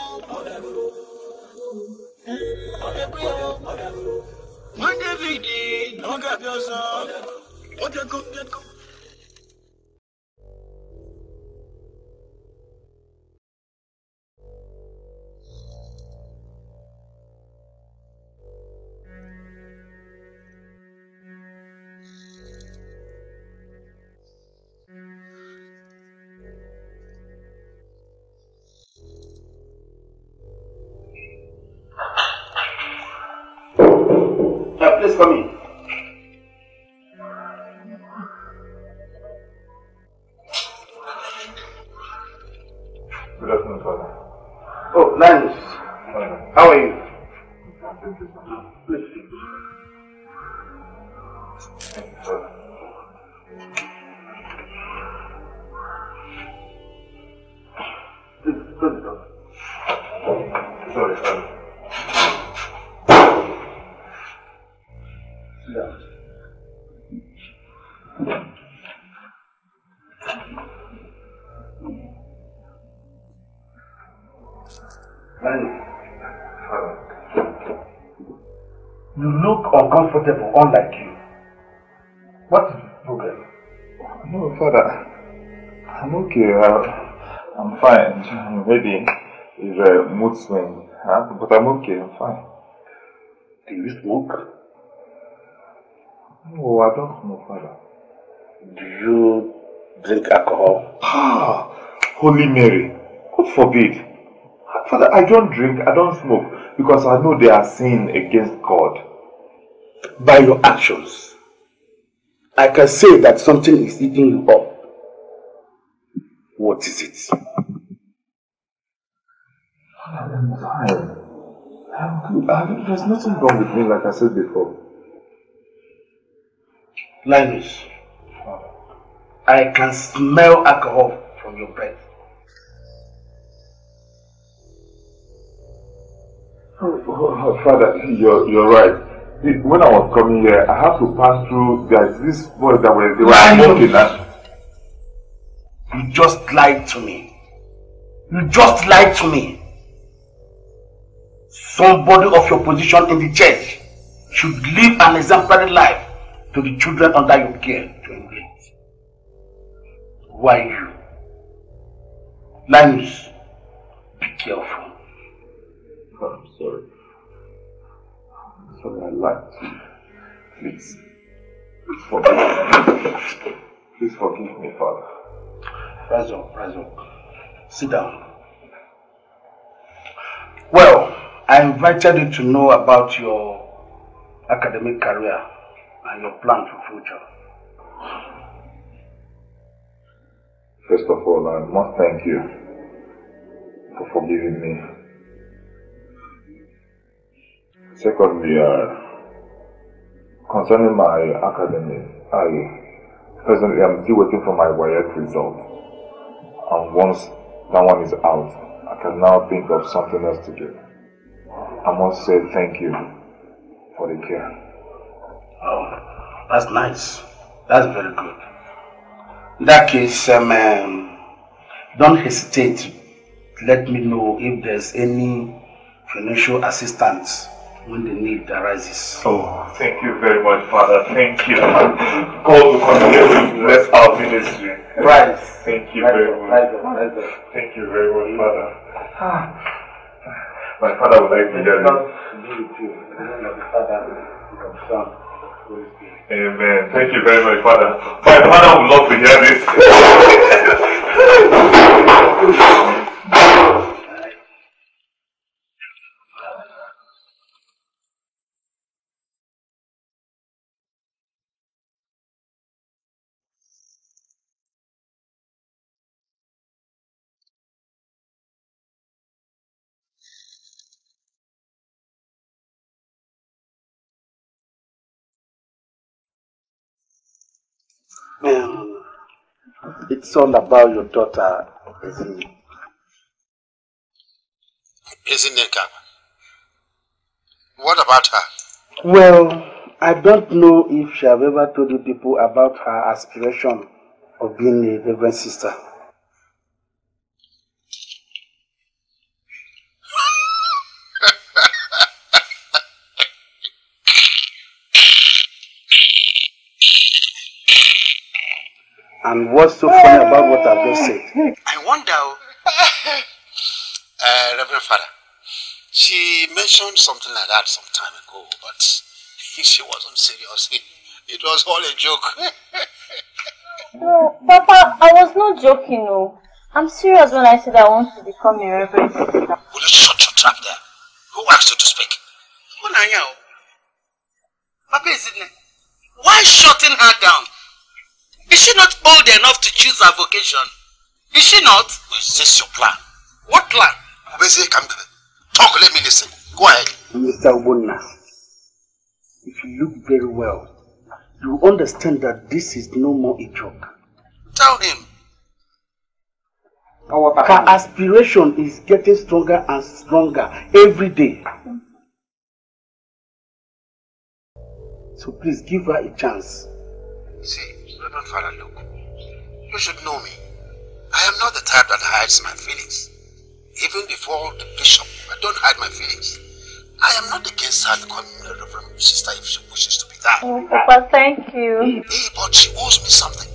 Monday, Vidi, don't grab yourself. What a good, good, good. Fine. Maybe it's a mood swing, huh? but I'm okay. I'm fine. Do you smoke? No, I don't smoke, Father. Do you drink alcohol? Ah, Holy Mary, God forbid. Father, I don't drink, I don't smoke, because I know they are sin against God. By your actions, I can say that something is eating you up. What is it? I'm fine. I'm good. I, there's nothing wrong with me, like I said before. Linus, I can smell alcohol from your breath. Oh, oh, oh, Father, you're, you're right. When I was coming here, I have to pass through. There's this boy that were they were smoking. And, You just lied to me. You just lied to me. Somebody of your position in the church should live an exemplary life to the children under your care to emulate. Why you? Linus, be careful. I'm sorry. I'm sorry, I lied to you. Please forgive me. Please forgive me, Father. Rise up, rise up. Sit down. Well, I invited you to know about your academic career and your plan for future. First of all, I must thank you for forgiving me. Secondly, uh, concerning my academy, I presently I'm still waiting for my WAEC result. And once that one is out, I can now think of something else to do. I must say thank you for the care. Oh, that's nice. That's very good. In that case, um, um, don't hesitate to let me know if there's any financial assistance when the need arises. Oh, thank you very much, Father. Thank you. God will continue to bless our ministry. Right. Thank you Right very much. right right. Thank you very much, Father. My father would like to hear this. Amen. Thank you very much, Father. My father would love to hear this. Um, it's all about your daughter. Ezineka. What about her? Well, I don't know if she have ever told you people about her aspiration of being a reverend sister. And what's so funny about what I've just said? I wonder, uh, Reverend Father, she mentioned something like that some time ago, but she wasn't serious. It was all a joke. No, Papa, I was not joking, no. I'm serious when I said I want to become a reverend sister. Will you shut your trap there? Who asked you to speak? Munanya, Papa Ezinne, why shutting her down? Is she not old enough to choose her vocation? Is she not? Is this your plan? What plan? Obese, come Talk, let me listen. Go ahead. Mr. Ubunna, if you look very well, you will understand that this is no more a joke. Tell him. Her aspiration is getting stronger and stronger every day. So please give her a chance. See, Reverend Father, look. You should know me. I am not the type that hides my feelings. Even before the bishop, I don't hide my feelings. I am not against her becoming a reverend sister if she wishes to be that. Oh, Papa, thank you. Hey, but she owes me something.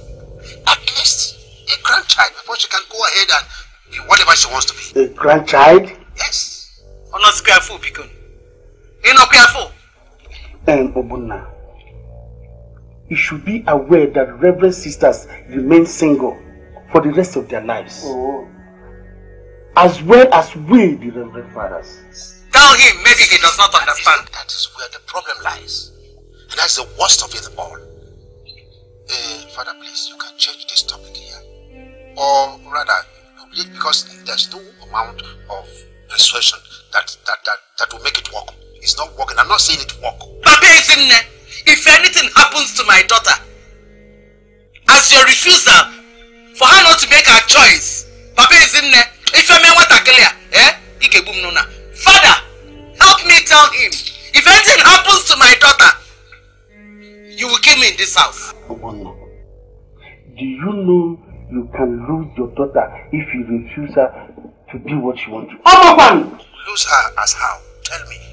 At least a grandchild before she can go ahead and be whatever she wants to be. A grandchild? Yes. I'm not careful, Bikon. You're eh, not careful. And Obunna, you should be aware that reverend sisters remain single for the rest of their lives. Oh. As well as we, the reverend fathers. Tell him maybe he does not understand. That is where the problem lies. And that's the worst of it all. Uh, Father, please, you can change this topic here. Or rather, because there's no amount of persuasion that, that, that, that will make it work. It's not working. I'm not saying it work. If anything happens to my daughter, as your refusal for her not to make her choice, Papa is in there. If you mean what I clear, eh? Father, help me tell him. If anything happens to my daughter, you will kill me in this house. Do you know you can lose your daughter if you refuse her to do what she wants to? Omoban! Lose her as how? Tell me.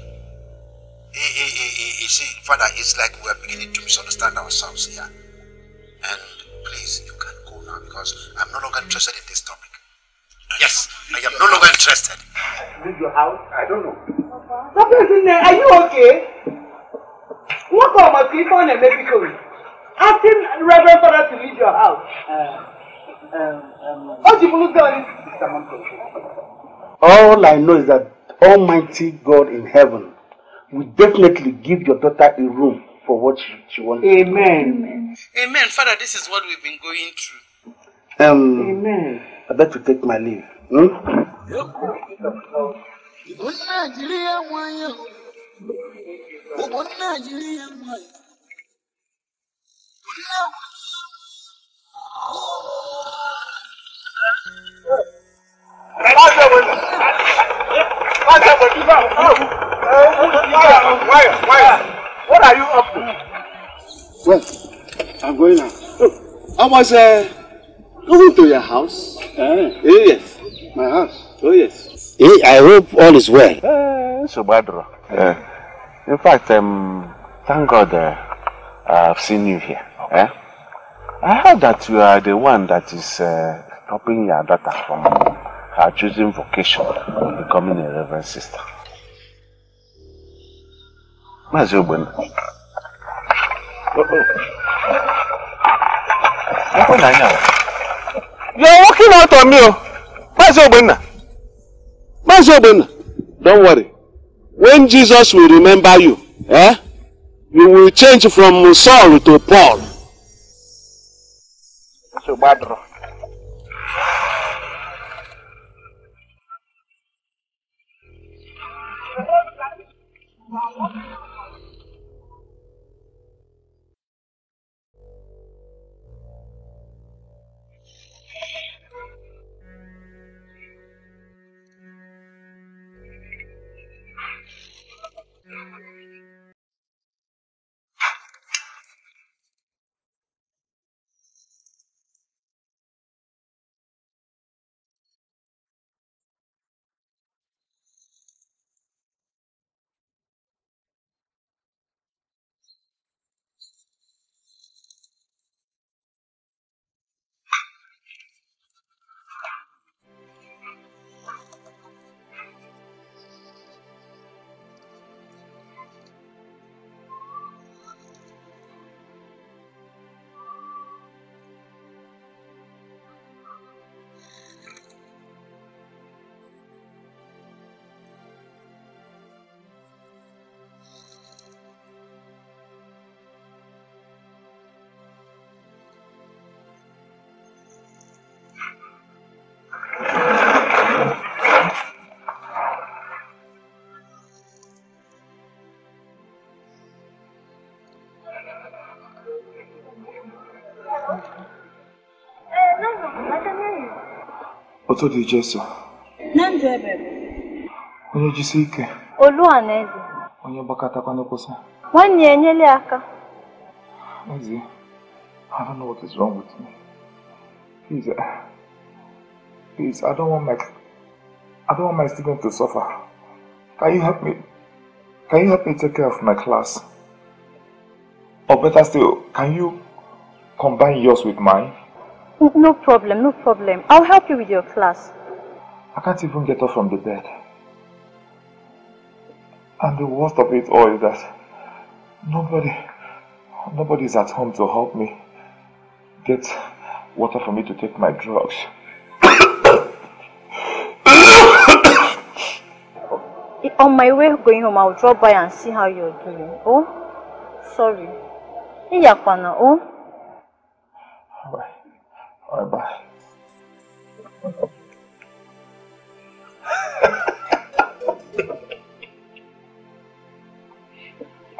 Eh, eh, eh, you see, Father, it's like we're beginning to misunderstand ourselves here. And please, you can go now because I'm no longer interested in this topic. Yes, I am no longer interested. Leave your house? I don't know. Papa Ezinne, are you okay? What kind of people on a medical? Asking Reverend Father to leave your house. Uh, um, um, you will All I know is that Almighty God in heaven will definitely give your daughter a room for what she, she wants. Amen. Amen. Amen. Father, this is what we've been going through. Um, Amen. I better take my leave. Hmm? Wáyé What are you up to? Well, I'm going now. I was uh, going to your house. Uh, yes, my house. Oh yes. Hey, I hope all is well. Uh, so Badro. Uh, in fact, um, thank God uh, I've seen you here. Eh? I heard that you are the one that is uh, stopping your daughter from her choosing vocation of becoming a reverend sister. Maazị Ogbenna. Ekwe na anya. You are working out on me, oh. Maazị Ogbenna. Maazị Ogbenna. Don't worry. When Jesus will remember you, eh? You will change from Saul to Paul. So Badro. Oh, Otu dị Jesu. Na ndụ ebere. Onye jisi ike. Oluwanaeze. Onye gbakatakwa n'ụkwụsị. Nwanne ya enyela aka. Ezi, I don't know what is wrong with me. Please, uh, please, I don't want my, I don't want my student to suffer. Can you help me? Can you help me take care of my class? Or better still, can you combine yours with mine? No problem, no problem. I'll help you with your class. I can't even get up from the bed. And the worst of it all is that nobody, nobody is at home to help me get water for me to take my drugs. On my way going home, I'll drop by and see how you're doing. Oh, sorry. Iyakwana, oh. Alright, bye.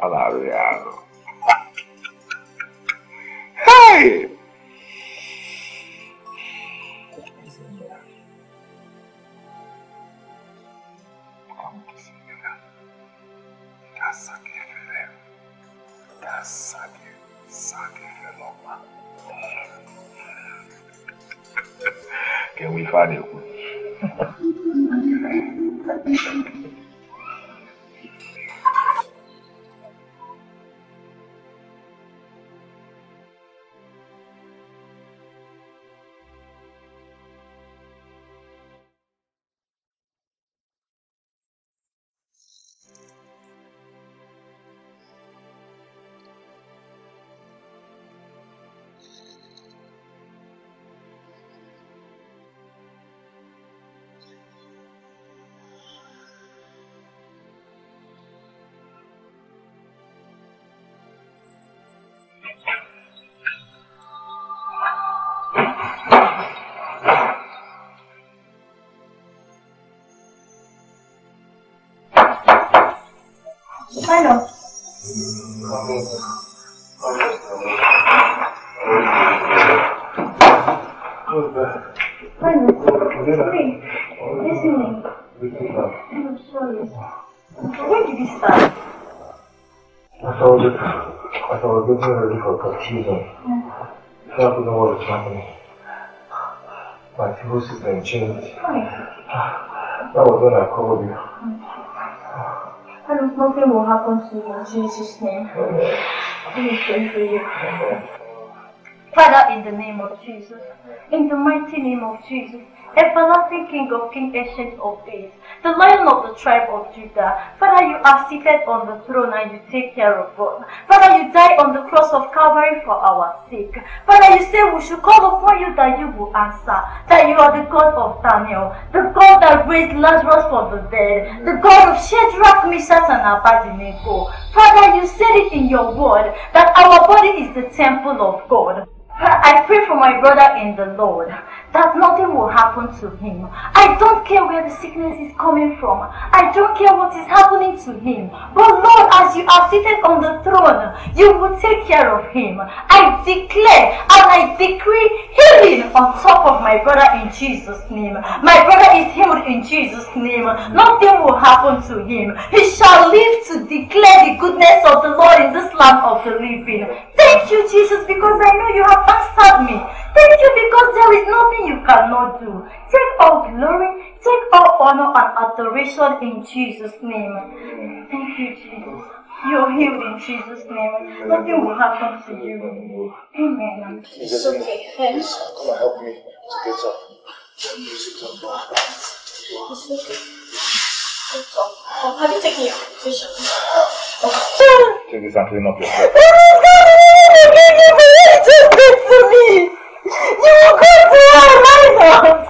Alariano. Hey! Bueno. Bueno, please, listen me. I'm sorry. When did this start? I thought it, I thought it was very difficult, confusing. Yeah. I don't know what was happening. My focus has been changed. Nothing will happen to you in Jesus' name. Pray for you. Father, in the name of Jesus, in the mighty name of Jesus, everlasting King of Kings, ancient of days, the Lion of the tribe of Judah, Father, you are seated on the throne and you take care of us. Father, you died on the cross of Calvary for our sake. Father, you say we should call upon you that you will answer, that you are the God of Daniel, the God that raised Lazarus from the dead, the God of Shadrach, Meshach, and Abednego. Father, you said it in your word that our body is the temple of God. I pray for my brother in the Lord that nothing will happen to him. I don't care where the sickness is coming from. I don't care what is happening to him. But Lord, as you are seated on the throne, you will take care of him. I declare and I decree healing on top of my brother in Jesus' name. My brother is healed in Jesus' name. Nothing will happen to him. He shall live to declare the goodness of the Lord in this land of the living. Thank you, Jesus, because I know you have answered me. Thank you because there is nothing you cannot do. Take all glory, take all honor and adoration in Jesus' name. Thank you, Jesus. You're healed in Jesus' name. Nothing will happen to you. Amen. It's okay. Please, come and help me to get up. Music on bar. It's okay. It's all. Oh, have you taken your medication? Take this and clean up yourself. just good to me. You will go to my house.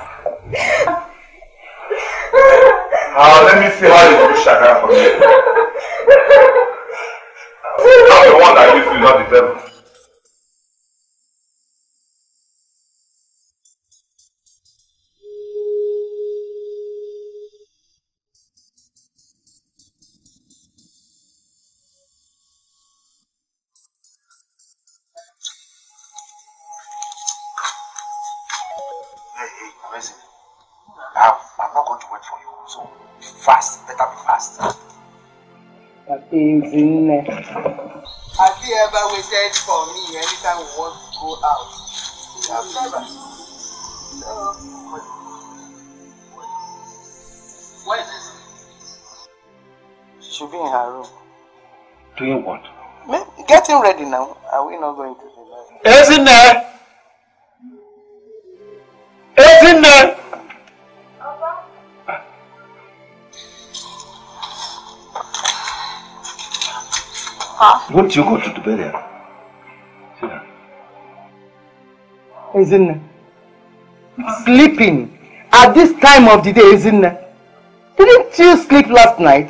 Ah, let me see how you do shakara for me. I'm the one that used to, not the devil. Amazing. I'm, I'm not going to wait for you. So be fast. Better be fast. Ezinne. Have you ever waited for me anytime we want to go out? I've never. No. Where is this? She should be in her room. Doing what? Getting ready now. Are we not going to the library? Ezinne! Ezinne! Huh? Won't you go to the burial? Ezinne. Sleeping at this time of the day, Ezinne. Didn't you sleep last night?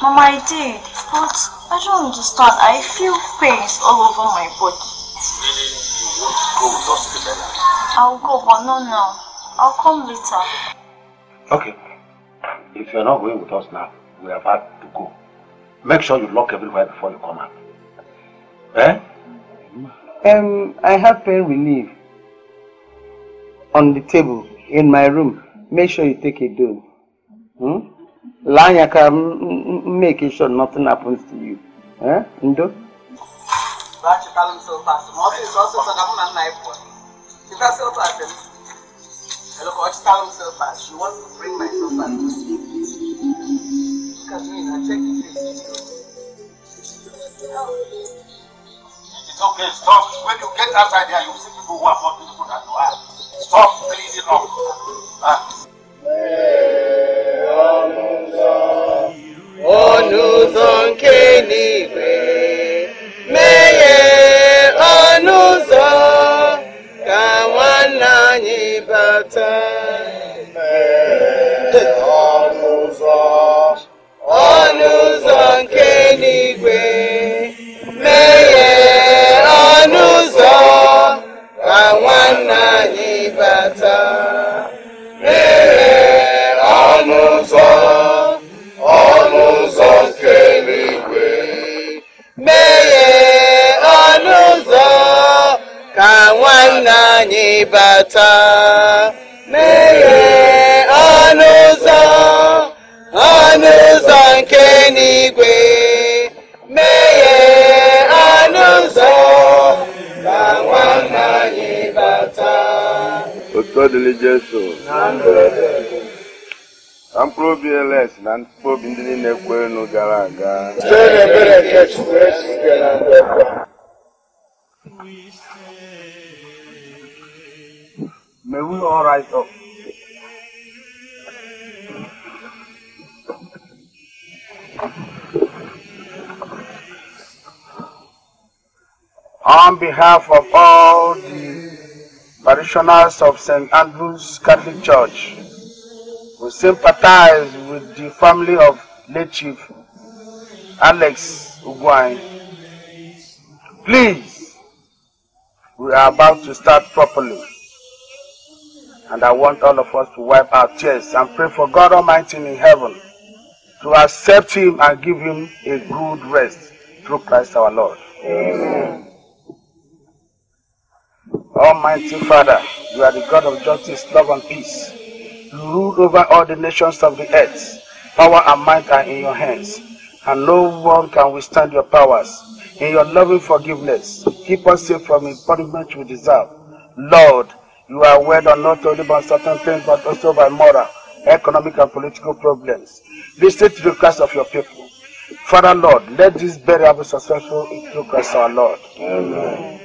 Mama, I did, but I don't understand. I feel pains all over my body. Go with us to the burial. I'll go, but not now. I'll come later. Okay. If you're not going with us now, we are about to go. Make sure you lock everywhere before you come out. Eh? Um, I have pain relief on the table in my room. Make sure you take a dose. Hmm? Lanya can make sure nothing happens to you. Eh? Ndo? But you tell him so fast. Moses is also so that one self bath then. I look at Talon self bath. She wants to bring my self bath. Look at me and I check the face. Oh. It's okay, stop. When you get outside there, you see people who are more beautiful than you are. Stop bleeding up. Ah. Huh? Onuzo nke n'igwe, mee. Anyị bata ọnụ ụzọ ọnụ ụzọ nke n'igwe meghe ọnụ ụzọ ka nwanne anyị bata meghe ọnụ ụzọ nwanne anyị bata meghe ọnụ ụzọ ọnụ ụzọ nke n'igwe meghe ọnụ ụzọ ka nwanne anyị bata. Otu ọ dịrị Jesu na mkpụrụ obi Eles na mkpụrụ obi ndị niile kwerenụ gara aga. Site n'ebere nke Chukwu esite na ndokwa May we all rise up. On behalf of all the parishioners of St. Andrew's Catholic Church, we sympathize with the family of late Chief Alex Ugwai. Please, we are about to start properly. And I want all of us to wipe our tears and pray for God Almighty in heaven to accept him and give him a good rest through Christ our Lord. Amen. Almighty Father, you are the God of justice, love, and peace. You rule over all the nations of the earth. Power and might are in your hands, and no one can withstand your powers. In your loving forgiveness, keep us safe from the punishment we deserve. Lord, you are aware that not only by certain things, but also by moral, economic, and political problems. Listen to the request of your people. Father, Lord, let this burial be successful through Christ our Lord. Amen.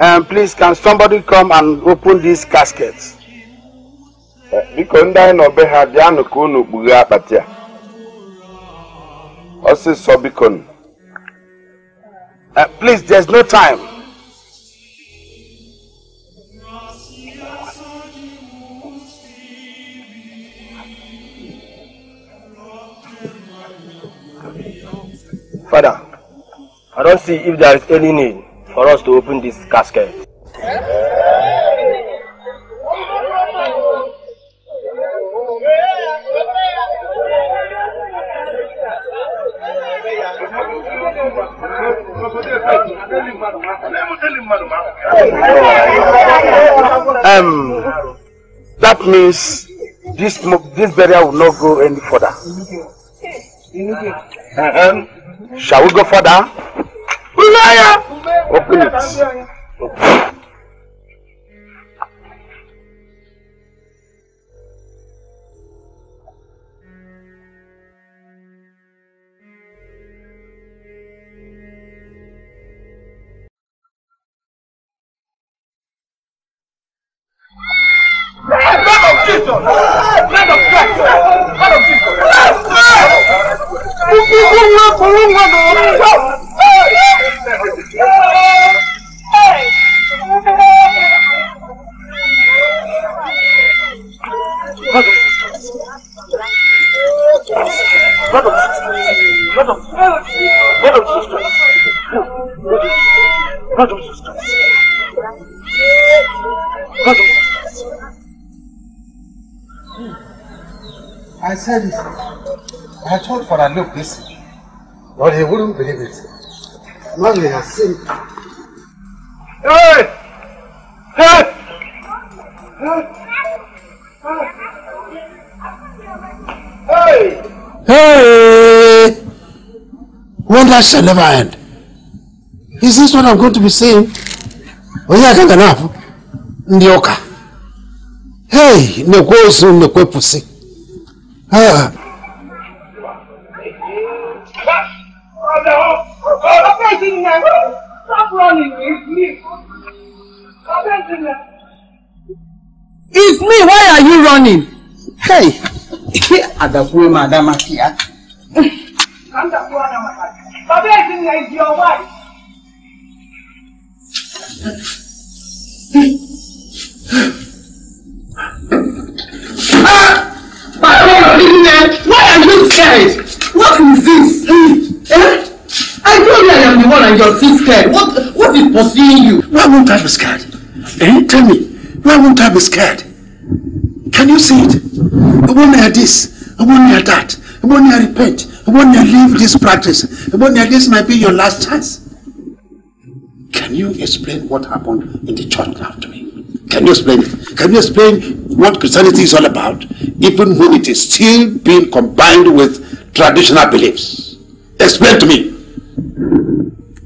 And please, can somebody come and open these caskets? biko ndị anyị be ha bịanụ ka unu kpughee akpati a ọsịsọ biko nụ Uh, please, there's no time. Father, I don't see if there is any need for us to open this casket. Um, that means this this burial will not go any further. Um, shall we go further? Liar! ó pè é. mmadụ ya si m Hey! Wonders never end. Is this what I'm going to be saying? Onye oh, agaghị na-apụ ndị ụka. Hey, nekwe ozu nekwepụsị. Ah. Adapuwe Madam Akia. Baba Ezinne is your wife. Why are you scared? What is this? Eh? I told you I am the one and you're still scared. What, what is pursuing you? Why won't I be scared? Eh? Tell me, why won't I be scared? Can you see it? I want to this, To that, to repent, to leave this practice, to this might be your last chance. Can you explain what happened in the church after me? Can you explain it? Can you explain what Christianity is all about, even when it is still being combined with traditional beliefs? Explain to me.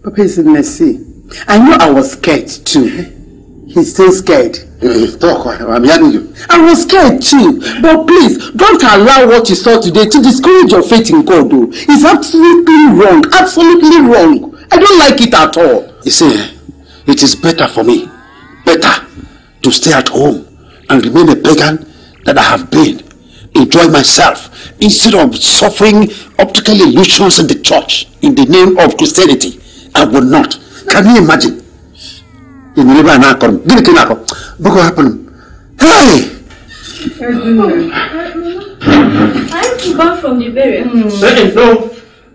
Papa is in mercy. I know I was scared too. He's still scared. talk, I'm hearing you. I was scared too. But please, don't allow what you saw today to discourage your faith in God though. It's absolutely wrong. Absolutely wrong. I don't like it at all. You see, it is better for me, better to stay at home and remain a pagan that I have been. Enjoy myself instead of suffering optical illusions in the church in the name of Christianity. I will not. Can you imagine? In the river Nakon, gini kinako, boko happen. Hey! I am back from the burial. Hey, no,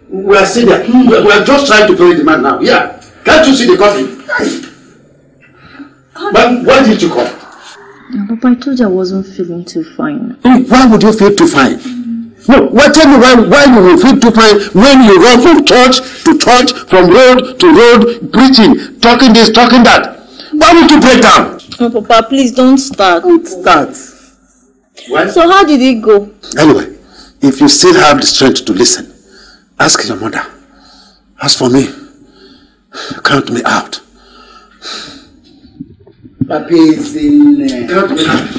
we are still there. We are- we are just trying to bury the man now. Yeah. Can't you see the coffin? But why did you come? Papa, I told you I wasn't feeling too fine. Hmm, why would you feel too fine? No, why tell me why why you will feel too fine when you run from church to church, from road to road, preaching, talking this, talking that. Why would you break down? Oh, Papa, please don't start. Don't start. What? So how did it go? Anyway, if you still have the strength to listen, ask your mother. As for me, count me out. Papa is in. Count me out.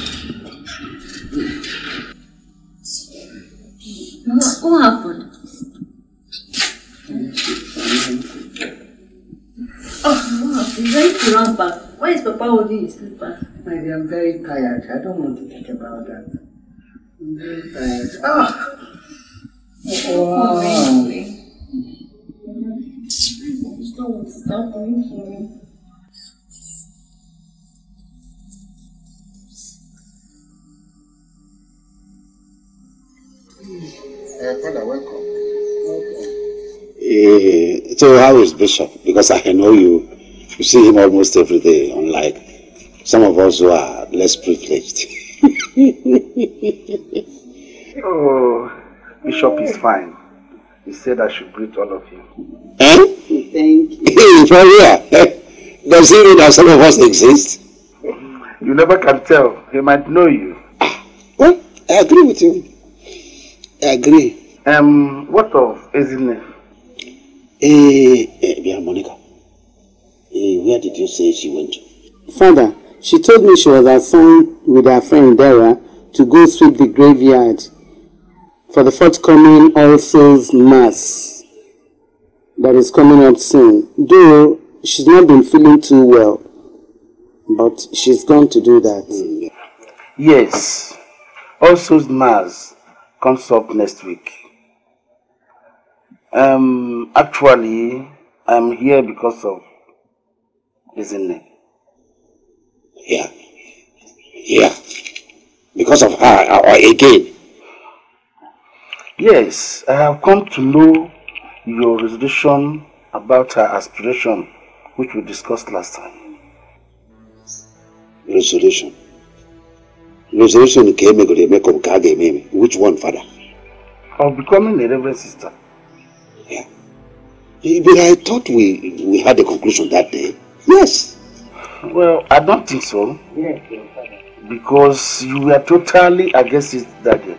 What, what happened? Oh, happened? Is that to? Why is Papa holding his slippers? My dear, I'm very tired. I don't want to think about that. I'm very tired. Oh! Wow. Don't Stop drinking. Uh, Father, welcome. Uh, so how is Bishop? Because I know you, you see him almost every day, unlike some of us who are less privileged. oh, Bishop is fine. He said I should greet all of you. Eh? Thank you. For real? Does he know that some of us exist? You never can tell. He might know you. Well, I agree with you. I agree. Um, what of Ezine? Eh, eh, yeah, Monica. Eh, where did you say she went to? Father, she told me she was assigned with her friend Dara to go sweep the graveyard for the forthcoming All Souls Mass that is coming up soon. Though she's not been feeling too well, but she's going to do that. Yes, All Souls Mass comes up next week. Um, actually, I'm here because of Ezinne. Yeah. Yeah. Because of her, or again? Yes, I have come to know your resolution about her aspiration, which we discussed last time. Resolution? Resolution came Which one, Father? Of becoming a reverend sister. Yeah. But I thought we, we had a conclusion that day. Yes. Well, I don't think so. Because you were totally against it that day.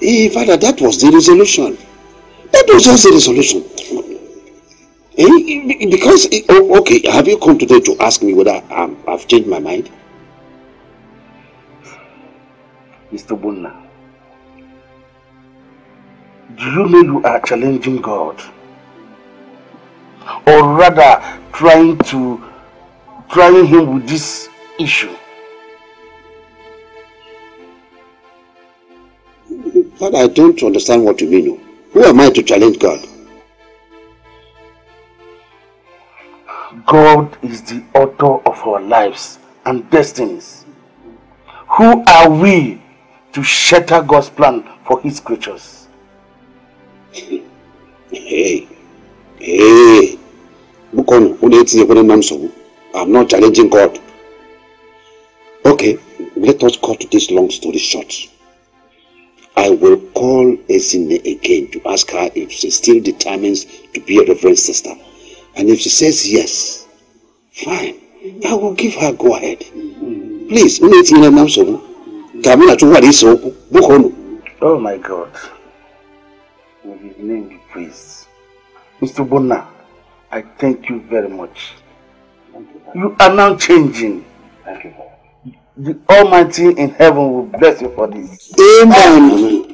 Hey, Father, that was the resolution. That was just the resolution. Eh? Because, oh, okay, have you come today to ask me whether um, I've changed my mind? Mr. Bunna, do you know you are challenging God? Or rather, trying to trying him with this issue. But I don't understand what you mean. Who am I to challenge God? God is the author of our lives and destinies. Who are we to shatter God's plan for his creatures? Hey, hey, Bukono, I'm not challenging God. Okay, let us cut this long story short. I will call Ezine again to ask her if she still determines to be a reverend sister. And if she says yes, fine. I will give her go ahead. Please, Oh my God. May his name be praised. Mr. Bona, I thank you very much. You are now changing. Thank you. The Almighty in heaven will bless you for this. Amen.